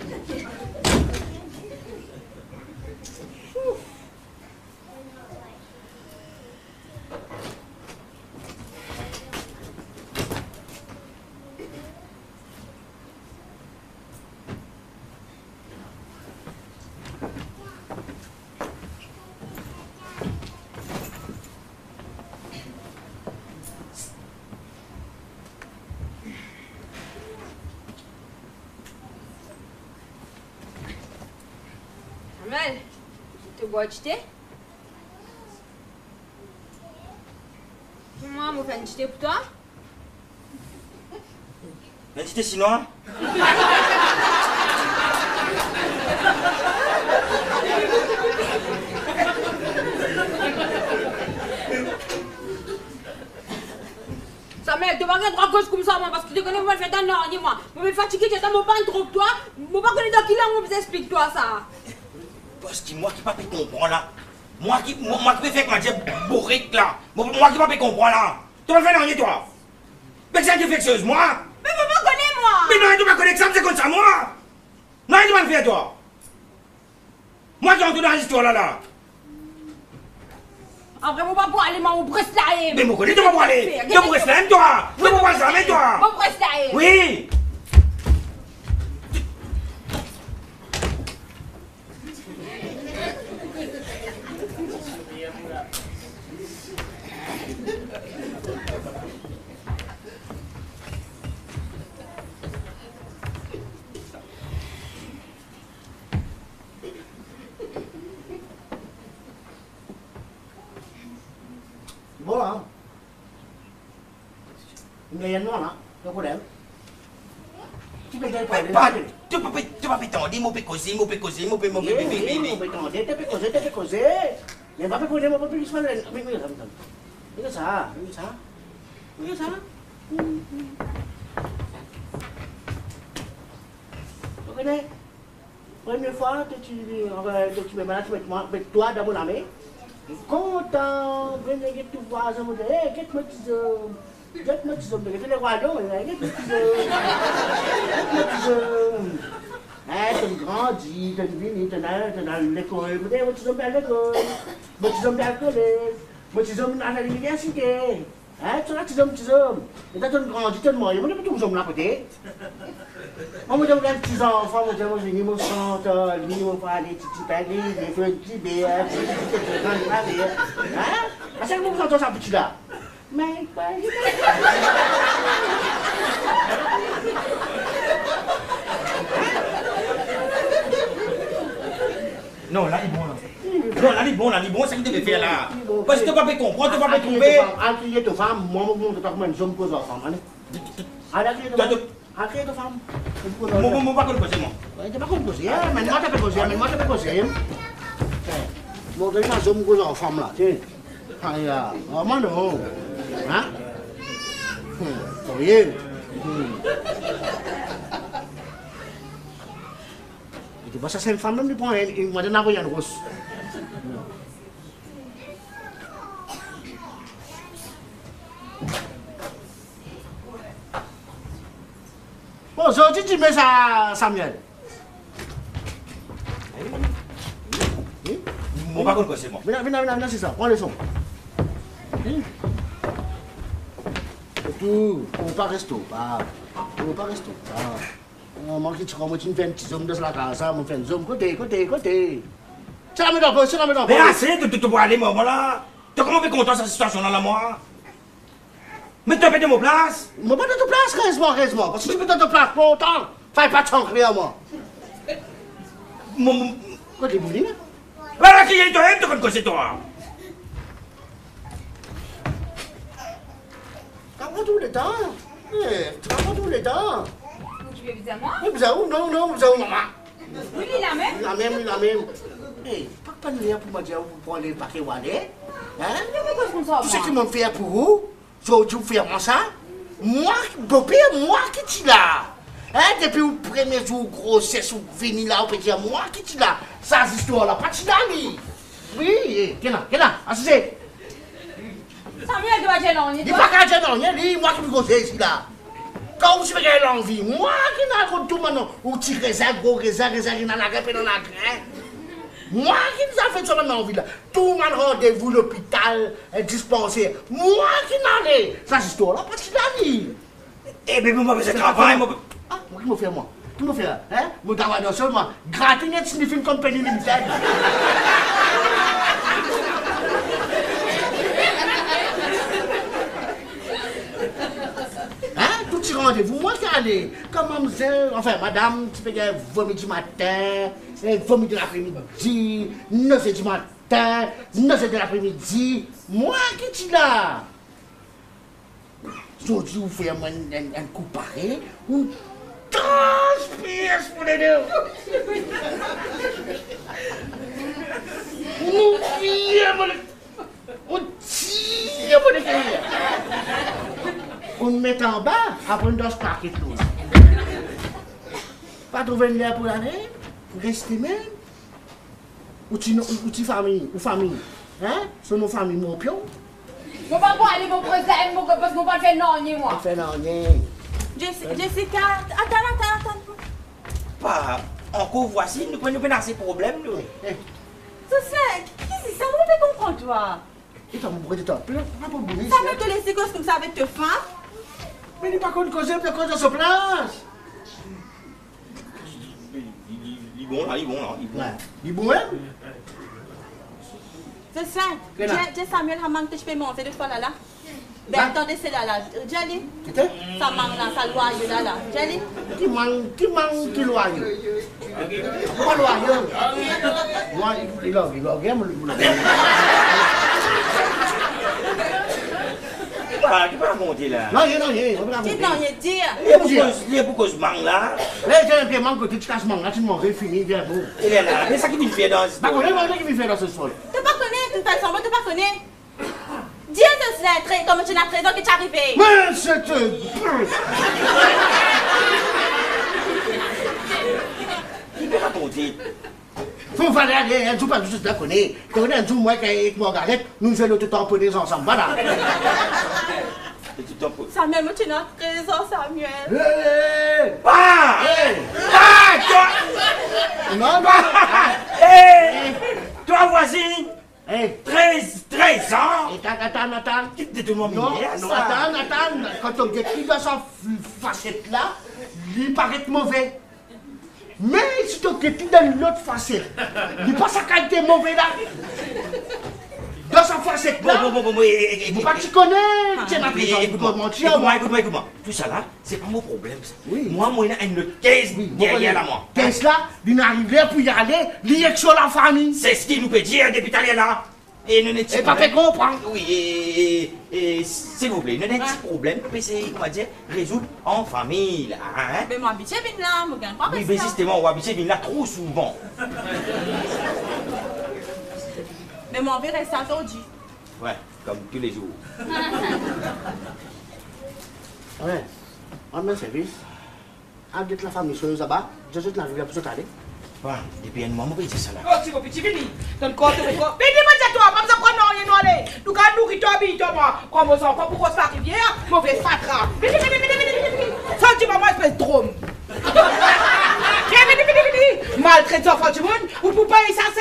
Moi, fais du thé pour toi. L'entité chinois tu vas regarder droit gauche comme ça, moi, parce que tu connais, moi, je d'un an, dis-moi. Je me fatigué, tu as mon pas trop toi. Je ne pas connaître dans qui là, on vous explique toi ça. Parce que moi qui pas pu comprendre là. Moi qui, moi, moi qui peux faire que ma dieu bourrique là. Moi, moi qui pas pu comprendre là. Tu vas faire rien toi. Mais c'est défectueuse moi. Mais je pas connais, moi. Mais non, tu vas connaître ça, c'est comme ça moi. Non, tu vas le faire toi. Moi qui rentre dans l'histoire là là. Après, mon papa, aller, moi, au Brest là. Mais mon collègue, tu vas pas aller. Tu pas toi. Tu vas pas jamais toi. Oui. Bon là. Mais il y a là, le problème. Tu peux dire Mais pas de. Tu peux pas tu peux pas t'en dire, mon peux causer, mon peux causer, mon peux mon peux Oui, bébé oui, bébé. on peut tenter, tu peux causer, tu peux causer. Mais pas pour dire, on peut plus se faire. Mais oui, comme ça. C'est ça, c'est ça. C'est ça. Tu connais Première fois que tu, que tu me mets avec toi dans mon ami. Content, venez tu vois, je me dis, hé, qu'est-ce que tu dis Qu'est-ce que tu Je fais les qu'est-ce que tu dis Qu'est-ce que tu dis Tu grandis, tu vini, tu as l'école, mais tu es à l'école, mais tu es à l'école, mais tu à l'université. Hein, tu tu tu Et tu as grandi tellement, il y a pas tout le monde là côté. Moi, moi, lui, mon frère, les petits paglis, les feux de tibé, les petits pavés. Hein? À chaque fois que ça, petit là. Mais, quoi, Non, là, il est bon là. Non, là, il est bon, là, il est bon, c'est ce que tu faire là. Parce que tu vas pas comprendre, tu vas pas trouver. Crier de femme, moi, moi, je ne pas comment une somme cause en femme. À la crier de femme. Crier de femme. Mon mon mon pas que le causer moi. Ouais, tu pas comme causer, hein? Mais moi, tu peux causer, mais moi, tu peux causer. Bon, tu as une somme cause en femme là. Ah, ya. Ah, moi, non. Hein? Hum, rien. Hum. Di poin, ini macam apa yang terus. Oh, so tu mets ça, Samuel. Pas que le causer moi. Viens, viens, viens, viens, c'est ça, prends le son. Et tout, on va pas rester pas. On va pas rester pas. Me fais un petit zoom de la casa, fait un zoom côté, côté, côté. C'est la méthode, c'est la méthode. Mais assez de te aller moi voilà. Tu comment fait content cette situation là là moi Mais tu as fait de mon place. Mais pas de ta place, reste-moi, reste-moi. Parce que tu peux de ta place pour autant. Fais pas de chancrer à moi. Mon Côté bouli, là. Voilà qui est toi, tu connais causer toi. T'as tout le temps. Eh, tu vas tout le temps. Tu veux viser moi? Vous avez, non, non, vous avez, maman. Oui, il là même. La même, la même. Eh, pas de pour me dire, pour aller paquet Wadé. Hein? Tout ce qu'ils m'ont fait pour vous, je tu fais ça. Moi, Bobé, moi qui suis là. Hein, depuis le premier jour grossesse ou fini là, peut dire moi qui suis là. Ça, c'est histoire là, pas de là, lui. Oui, eh, viens là, là. Samuel, vas dire non, Il n'est pas qu'à dire non, il moi qui me cause ici là. Quand vous avez l'envie, moi qui n'a pas tout maintenant, ou petit raisin, gros raisin qui n'a la et dans la graine. Moi qui nous a fait ça maintenant envie là. Tout le monde rendez-vous, l'hôpital, dispensaire. Moi qui n'en ai. Ça, c'est histoire là, parce qu'il a dit. Eh bien, moi, je travaille, moi. Ah, moi qui me fait moi? Qui me fait là Hein? Moi, travaille dans seulement. Gratter net signifie une compagnie limitée. Hein Tout petit rendez-vous, moi qui. Comme mademoiselle, enfin madame, tu fais des vomi du matin, vomi de l'après-midi, nausée du matin, nausée de l'après-midi. Moi qui suis là? Aujourd'hui, vous faites un, un, un coup pareil, on transpire pour les deux. Tire, mon on tire, On me met en bas, après on doit se parquer tout. Pas trouver une l'air pour l'aller, rester même. Ou tu ou tu famille, ou famille. Hein? C'est nos familles, mon pion. Je ne vais pas aller mon président parce qu'on va faire non, ni On moi. fait non, Jessica, attends, attends, attends. Pas encore voici, nous prenons pas ces problèmes, nous. C'est ça, qu'est-ce que c'est ça? On peut comprendre, toi? Et toi, mon bruit de toi, plein, pas pour bouger. Ça veut te laisser cause comme ça avec te femme? Mais il pas mais cause de se place. Il est bon là, il est bon là, il est bon. Bon, hein? C'est ça. Que là? J'ai Samuel Hamang que je peux monter de fois là là. Ben Ah. attendez, c'est là là. Jelly. C'était? Ça manque là, ça loyer là là. Jelly. Qui manque, qui manque, qui loyau. Pas loyau. Moi, il il a, il a, il a, il a. Pas, tu peux raconter là. Non, il non, il on va Dis raconter. non, il dit. Il est pour cause, il est pour cause manque là? Là, j'ai un peu manque que tu te casses manque, là, tu m'en veux fini, viens, vous. Il est là. Mais ça qui vient faire dans ce Pas qu'on est, moi, qui me fait dans ce sol. Tu pas connais, tu fais semblant, tu pas connais. Dis à très comme tu l'as présent que tu es arrivé. Mais c'est... Il peut raconter. Faut faire aller, un jour pas juste la jour, moi, avec Margaret, nous allons tout tamponner ensemble, voilà. Samuel, moi tu n'as présent, Samuel. Hé Pas Hé Pas Toi. Non, non. Hé Toi voisine. Hé 13, 13 ans. Attends, attends, attends. Tu te demandes Non, non, attends, attends. Quand on décrit dans sa facette-là, il paraît mauvais. Mais si tu décris dans l'autre facette, il pas sa qualité mauvais là. Dans sa Bon, facette-là, bon, bon, bon, bon, et- pas tu connais, tu es ma Écoute-moi, écoute-moi, moi. écoute-moi. Tout ça là, c'est pas mon problème. ça. Oui. Moi, moi, il y a une Oui, derrière la moi. Qu'est-ce là, il n'arrive là pour y aller, sur la famille. C'est ce qu'il nous peut dire l'heure là. Et nous n'étions Et pas fait comprendre. Oui, et, s'il vous plaît, nous n'avons pas de problème, pouvons essayer, on va dire, résoudre en famille là. Hein? Mais moi, habitué, bien là, moi, gagne pas Oui, mais justement, on va habiter venir là trop souvent. Mais moi, on va rester aujourd'hui. Ouais, comme tous les jours. Ouais, on met service. Avec la famille sur là-bas, je suis l'arrivé pour se caler. Ouais, depuis un moment, on va dire ça là. Oh, si mon petit fini. Donne quoi, tu veux quoi Mais dis-moi, c'est toi, pas besoin de prendre rien, nous nous, qui t'habillent, toi, comme aux enfants, pourquoi ça rivière, mauvais fatra. Tu maman, espèce de drôme. Maltraite enfants du monde, ou pour payer ça, c'est.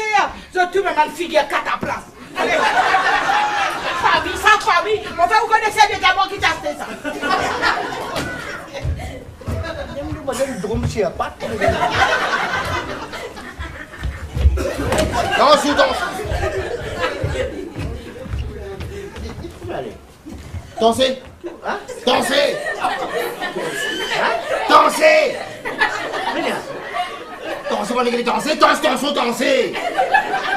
Je tout même une figure quatre à place. Allez. Famille, sans famille. Mon frère, vous connaissez bien d'abord qui t'a acheté ça. Danse ou danse Dansez. Hein? Dansez. Dansez. Viens. Dansez, on est danser, danse, dansons, dansez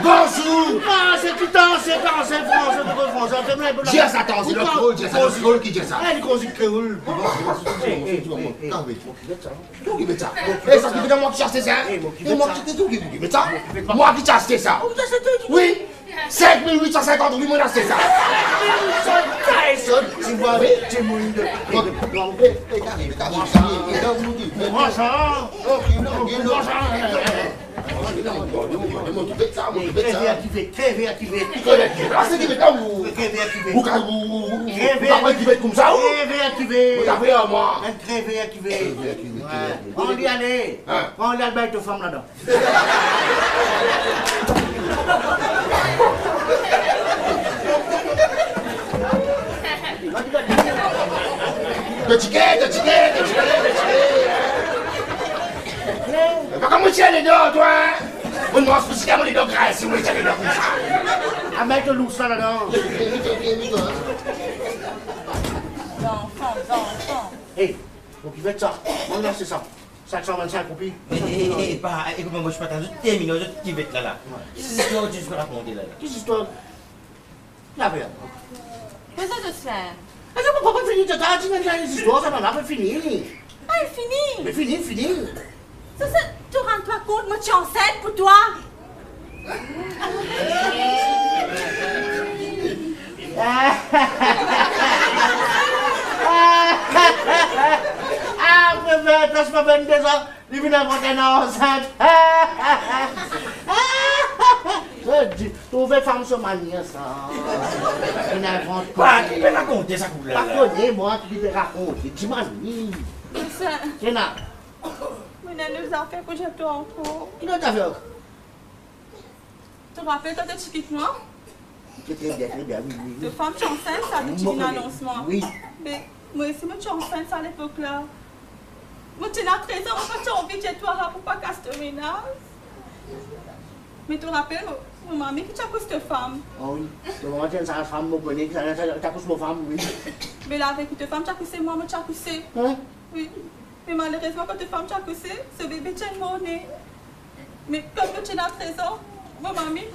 Bonjour. Ah, c'est tout temps, c'est pas, c'est français, c'est français, c'est même Dis à ça, danse, c'est le dis à ça, le troll qui dit ça. Ah, il cause créole. Non, mais Tout qui met ça Et ça, c'est moi qui chasse ça Eh, moi qui Et moi qui tout qui met ça. Moi qui chasse ça. Oui 5850, oui, moi j'ai acheté ça. Tu vois, tu de. Mon qui fait ça, mon qui Très fait ça. réactivé, plus qu'à les deux grâce si vous les les deux comme ça. À mettre lousse là là-dedans. D'enfants, d'enfants. Hé, donc il va être ça. On a c'est ça. 525 roupies. Eh, eh, pas, écoute-moi, moi je suis pas attendu, termine, je qui vais être là, là. Qu'est-ce que que tu veux raconter là, là Qu'est-ce histoire? La merde. Qu'est-ce que je fais Ah, je peux pas finir de temps, tu n'as pas les histoires, ça m'en a pas fini. Ah, il finit. Mais fini, fini. Ça, ça, tu rends-toi compte, moi, tu es enceinte pour toi Ah, bébé, t'as pas 22 ans, il vient d'inventer une enceinte. Je dis, trouver femme sur manière, ça. Il pas. Tu peux raconter ça, là, là Pardonnez, moi, qui te raconte. Tu m'as mis. Ça, C'est là. mais nous a fait que j'ai tout encore. Il est avec. Tu te rappelles quand tu oui, oui. De femme, tu es enceinte, ça, tu Moi, viens annoncement. Oui. Mais moi aussi, tu es enceinte ça, à l'époque-là. As 13 ans, as envie de chez toi là pour pas casser ménage. Mais tu te rappelles, mon mamie, que tu as pris cette femme? Oh oui. Le moment où tu as une femme, mon bonnet, tu as couché mon femme, oui. Mais là, avec cette femme, tu as poussé moi, tu as poussé. Hein? Oui. Mais malheureusement, quand cette femme, tu as poussé, ce bébé, tu es mort-né. Mais comme tu as 13 ans, ma mamie.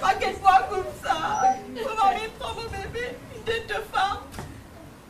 Pas qu'elle fois comme ça? Ma mamie prend mon bébé, de deux femmes.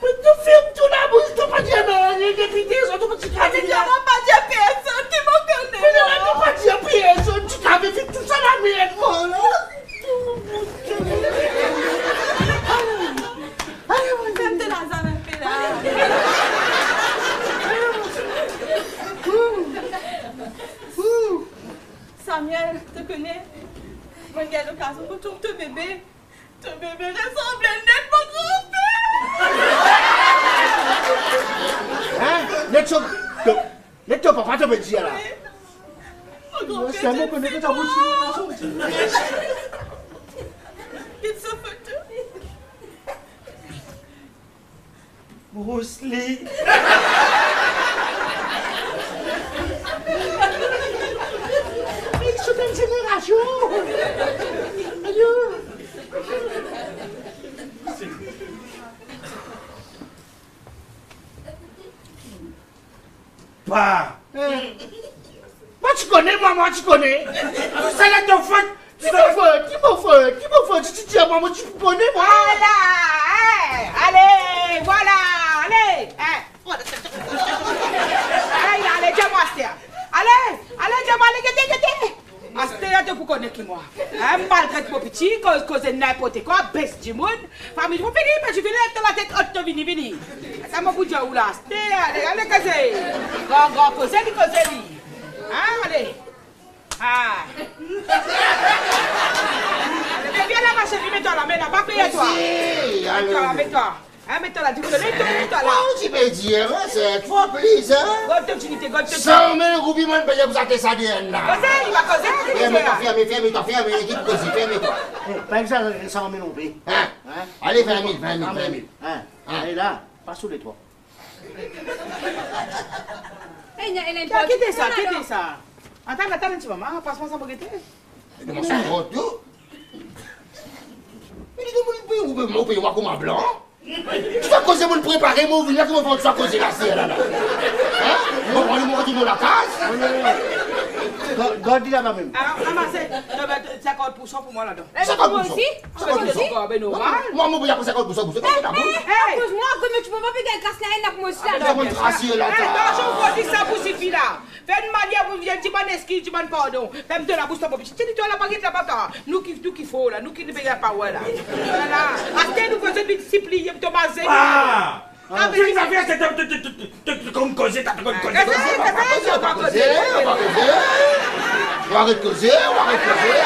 tu tu tu. Samuel, tu connais j'ai l'occasion ton ton bébé. Ton bébé ressemble à net mon grand-père. Hein? Laisse ça. Laisse ton papa te me dire là. Mon grand-père, C'est un tu mot le que sais tu as bouché. Il se photo. Bruce Lee. C'est une génération. Adieu. Pas. Moi, tu connais, moi, moi, tu connais. Ça là, ton faute. Qui me fait, qui me fait, qui me fait, tu te dis à moi, tu connais. Voilà, hein, allez, voilà, allez, hein. Allez, allez, dis-moi. Allez, allez, dis-moi, allez. Tu connais qui moi. Hein, malgré ton petit, cause, cause n'importe baisse du monde. Famille, vous finissez, mais je finis avec la tête haute, vini, vini. Ça m'a bouge où là, Astéa, allez, allez, cassez. Grand, grand, causez, li, causez, li. Hein, allez. Ah. Allez, viens là, ma chérie, mets-toi là, mets-la, pas prier, toi. Si, Mets-toi allez. mets-toi. Hein, mets-toi là, tu. Oh, tu peux dire, hein, c'est trois plus, hein. Gote utilité, gote utilité. 100 000 roupies, man, payer pour ça, t'es ça, bien, là. Causez, il va causer, va ferme, ferme, l'équipe exemple, 100 000 roupies. Hein? Hein? Allez, 20 000, 20 000, 100 20 000. 000. Hein? Hein? Allez là, pas sous les toits. N'a Tiens, pas- quittez ça, quittez ça. Attends, attends un petit moment, passe-moi ça pour guetter. Comment ça, gros, tout? Mais dis donc, vous pouvez vous pouvez payer moi comme un blanc? Tu vas causer pour le préparer, moi, vous venez, comment tu vas causer la serre, là, là? Hein? Moi, on va aller me retourner dans la là même. Alors, ramassez, je vais 50% pour moi là-dedans. Eh, Ça moi va, aussi ça Moi. Moi, père, 50 pour ça, pour pas accuse-moi, mais tu peux pas payer un casse-la haine moi aussi Ça là. là. Non, je vous dis ça pour suffire là. Fais une manière pour tu m'en excuse, tu m'en pardon. Même de la bouche, dis, toi, la baguette, la bata. Nous qui, nous qui faut là, nous qui ne payons pas, ouais là. Voilà. Après, nous faisons une discipline, tu m'as zéro. Ah Ah, mais c'est comme causer, t'as comme causer. Qu'est-ce que c'est, On va causer, on va causer. On va causer, on va causer.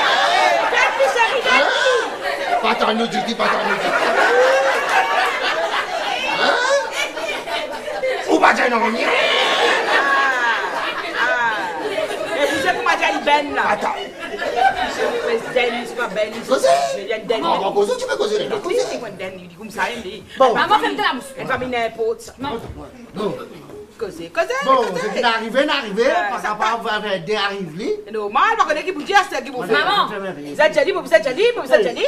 Fais plus sérieux. Hein? Pas tant nous dit, pas tant nous dit. Hein? Ou pas dire non, rien. Ah. Et tu sais comment dire Ben là Attends. C'est Den, c'est pas. Causer? Causer, tu peux causer là. Causer. c'est quoi dit comme ça, il dit. Bon, Maman, la. Elle va ça. bon, Causer, causer, bon, c'est arrivé, arrivé, Ouais, parce ça qu'on va avoir des arrivés. C'est normal, parce qu'on est qui vous dit, c'est qui vous fait. Maman. Vous êtes joli, vous êtes joli, vous êtes joli.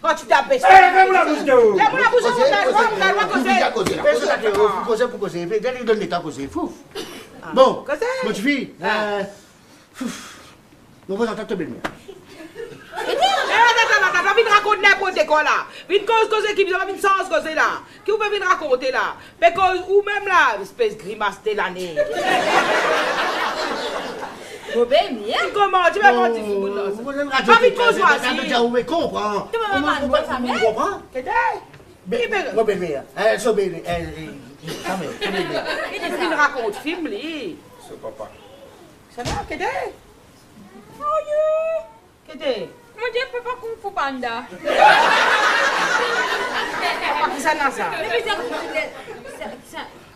Quand tu t'appelles. Eh, ferme la bouche de haut. Ferme la causer. on va Vous vous causez donne causer, fouf. Bon, Causer. mon fille, fouf. Nous vous entendons bien. Sans vous peut venir raconter là? Mais cause, ou même là, espèce de grimace de l'année. Robert, bien. Comment, tu vas mentir, Vous vous là. avez une Pas radio. vite, faut Vous choisir. avez comprendre. Tu vas maman, Comment nous, ça vous va. comprenez Qu'est-ce Ben, que c'est Robert Meyer, euh, so bien, euh, euh, ça va, ça va bien. Il me raconte film, papa. Mon Dieu, papa, Kung Fu Panda. Ça n'a ça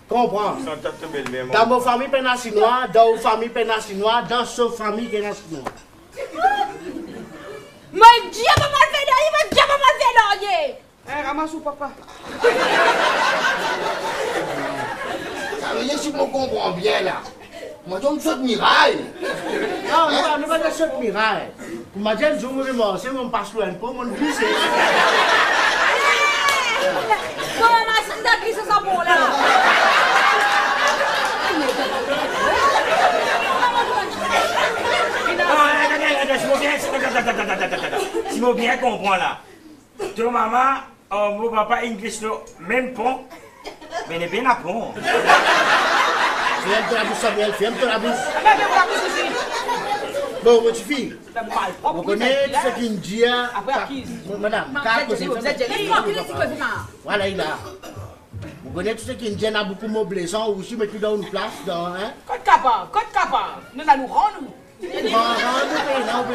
Comprends. Te Dans ma famille pénasinoise, dans ma famille pénasinoise, dans sa famille pénasinoise. Mon Dieu, maman, c'est là, mon Dieu, maman, yeah. Eh, ramasse ou papa si je me comprends bien là. Moi, je me saute miraille. Non, non, ne pas de ce miraille. Pour ma jeune, je me remords, c'est mon passe loin, pour mon glissé. Non, maman, c'est là, qui se sent bon, là. Ah, attends, attends, attends, si mon bien, attends, attends, attends, attends, attends, attends. Si mon bien comprend là. Ton maman, oh, mon papa, English, même pas. Mais n'est bien à pont. La bouche, Samuel, ferme la bouche. Mais mais voilà, qu'est-ce que Bon, ma fille, vous connaissez ce qu'il dit. acquise. Madame. Voilà, il a. Vous connaissez ce qui dit, a beaucoup de blessants, aussi, mais tu dans une place, dans, hein? Code capable, code capable. Nous allons nous rendre. Bon,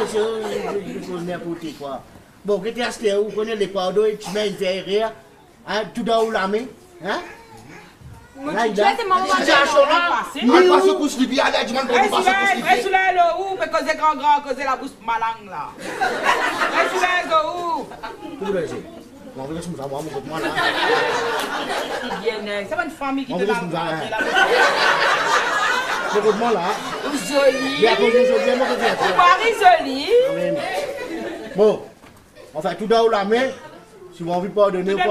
je pose n'importe quoi. Bon, que as acheté, vous connaissez les quadros, et tu mets une ferrière, hein, tout dans la main, hein? Mon Là, Dieu, il a. c'est maman, Si tu as chaud là, passé. Moi, je ni passe où, pour slipper, allez, tu m'as Eh, pas passer pour soulève, eh, slipper. soulève le ou, mais causer grand grand, causer la bouche malang là. Eh, soulève le ou. tout le jeu. Bon, je vais me faire moi, mon moi là. Qui vient, eh, c'est pas une famille qui On te l'a se faire, rencontré, hein. là. Le moi là. Joli. Il y a cause aujourd'hui, moi, que tu as fait. Paris joli. Amen. Bon, enfin, tout dans la main. Si vous avez la pardonnez. même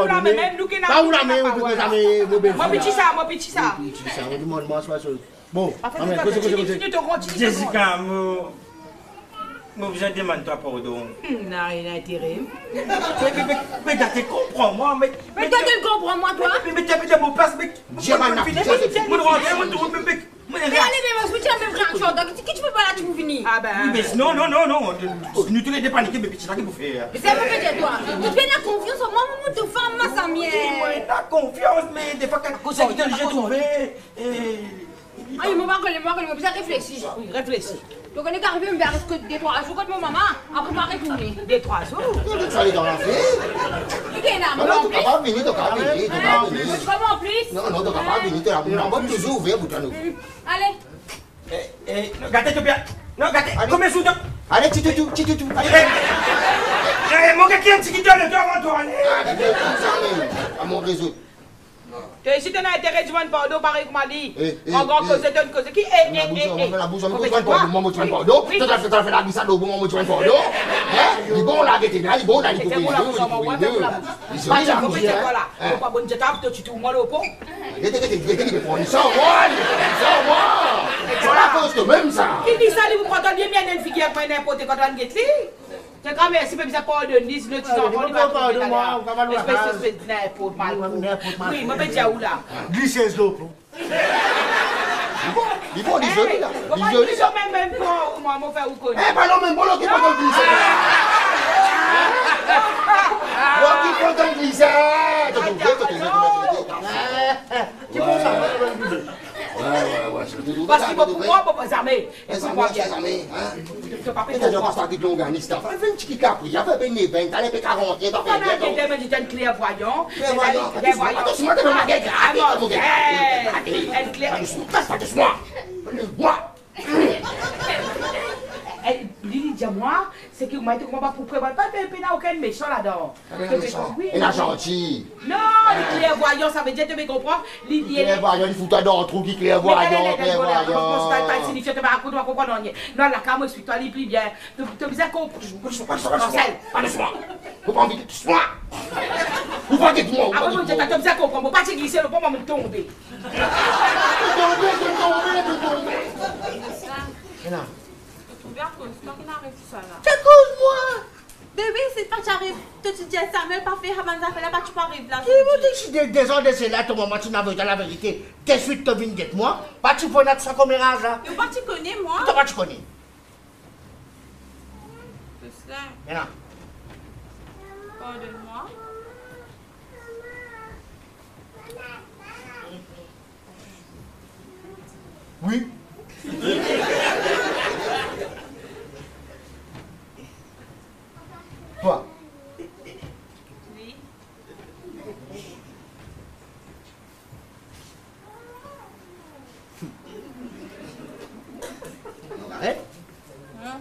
Pas où la n'a vous pas, pouvez jamais belles Moi, petit ça, moi, petit ça. Petit ça, on demande moi, soit chose. Bon, amen. Jessica, moi, moi, besoin de demander toi pardon. Hum, N'a rien d'intérêt. Mais, mais, mais, mais, comprends-moi, mais. Mais toi, tu le comprends, moi, toi Mais, mais, mais, mais, mon place, mais. J'ai mal à mais, mais, c'est mais, moi, je rentre, moi, je- mais, mais, mais, Mais allez, mais moi, je me tiens même frère, donc, qui tu peux pas là, tu peux finir Ah ben. Oui, mais non, non, non, non. Nous tous les deux paniqués, mais vous. Mais c'est toi. Tu fais la confiance en moi, maman, tu fais ma samière. t'as confiance, mais des fois, quand c'est que j'ai trouvé. Ah, pas m'a bien réfléchi. Oui, réfléchis. Donc, on est arrivé, faire que des trois jours contre mon maman, après, m'a retourné. Des trois jours. Tu vas aller dans la. Tu es là, Non, tu pas venir, tu pas venir, tu ne peux pas venir. Comment en plus Non, non, tu pas venir, tu est toujours ouverte pour toi. nous. Allez. Eh, eh, non, gâtez, tout bien. Non, gâtez, de. Allez, tu tu. Eh, Allez. eh, mon gars, qui est un petit qui donne le avant toi, allez. Ah, tu mon réseau. Tu- Si tu as intérêt, tu vas me pardon, pareil comme m'a dit. Eh, eh, En grand eh. cause, c'est une cause qui est. La bouche, la la moi, je fais pardon. Oui. Toi, tu as fait- tu as fait la bon pardon. Hein? Il est bon, bon, la que bouche, il on va faut voir, que c'est pour la il bouche. Il Pas serait de la compris, bouche, c'est hein? quoi là Hein? Faut pas bonne table, tu te moi le pont. Arrêtez, arrêtez, arrêtez, arrêtez, arrêtez, sans moi, sans moi. C'est la cause de même ça. Qui dit ça, lui, vous prenez bien une figure pour n'importe quoi dans le guet C'est quand même, si vous avez pas de nice, le petit enfant, mais il va vous parlez de moi, trouver on va nous la Espèce case. espèce de n'importe mal. Oui. Eh ben non, même bon, Ouais, ouais, ouais, c'est tout. Parce qu'il va moi, amis, moi, les bien. amis, hein. Et faire pour pas moi. starté ton organisme. Enfin, fais un petit capri. Il y avait ben ben, t'allais pas 40, t'as Pendant pas que fait j'étais, mais j'étais une clairvoyant. Clairvoyant. Clairvoyant. Attention, moi, t'es ma gueule, Ah, grave. Elle claire. Pas doucement. Moi. Elle lui dit moi, c'est que moi, comment pas pour prévoir. Pas de pénal aucun méchant là-dedans. Oui. Il a gentil. Non, le clairvoyant, ça veut dire, tu me comprends? Il dit, Clairvoyant, il fout dans le trou qui clairvoyant, clairvoyant. Non, la cam, suis-toi, il plie bien. Tu as besoin qu'on. Pas doucement, pas. Pas doucement. Faut pas envie de doucement. Vous pas de moi. Après, tu as besoin qu'on comprend. Pas te glisser, le pompe va me tomber. Trouver un constant qui n'arrive ça là. C'est cause moi. Bébé, c'est pas que j'arrive. Tu te dis Samuel, pas fait Hamza, fait là, pas tu pas arrives là. Tu me dis que si des désordres c'est là, ton maman, tu n'avais pas la vérité. T'es suite, tu viens de moi. Pas tu peux ça comme un là. Mais pas tu connais moi. Toi, pas tu connais. C'est ça. Maintenant. Pardonne-moi. Oui. Toi. Eh? Oui. Hein? Hein?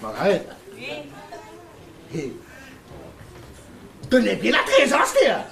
Marais. Oui. Eh. Tenez bien la présence, là.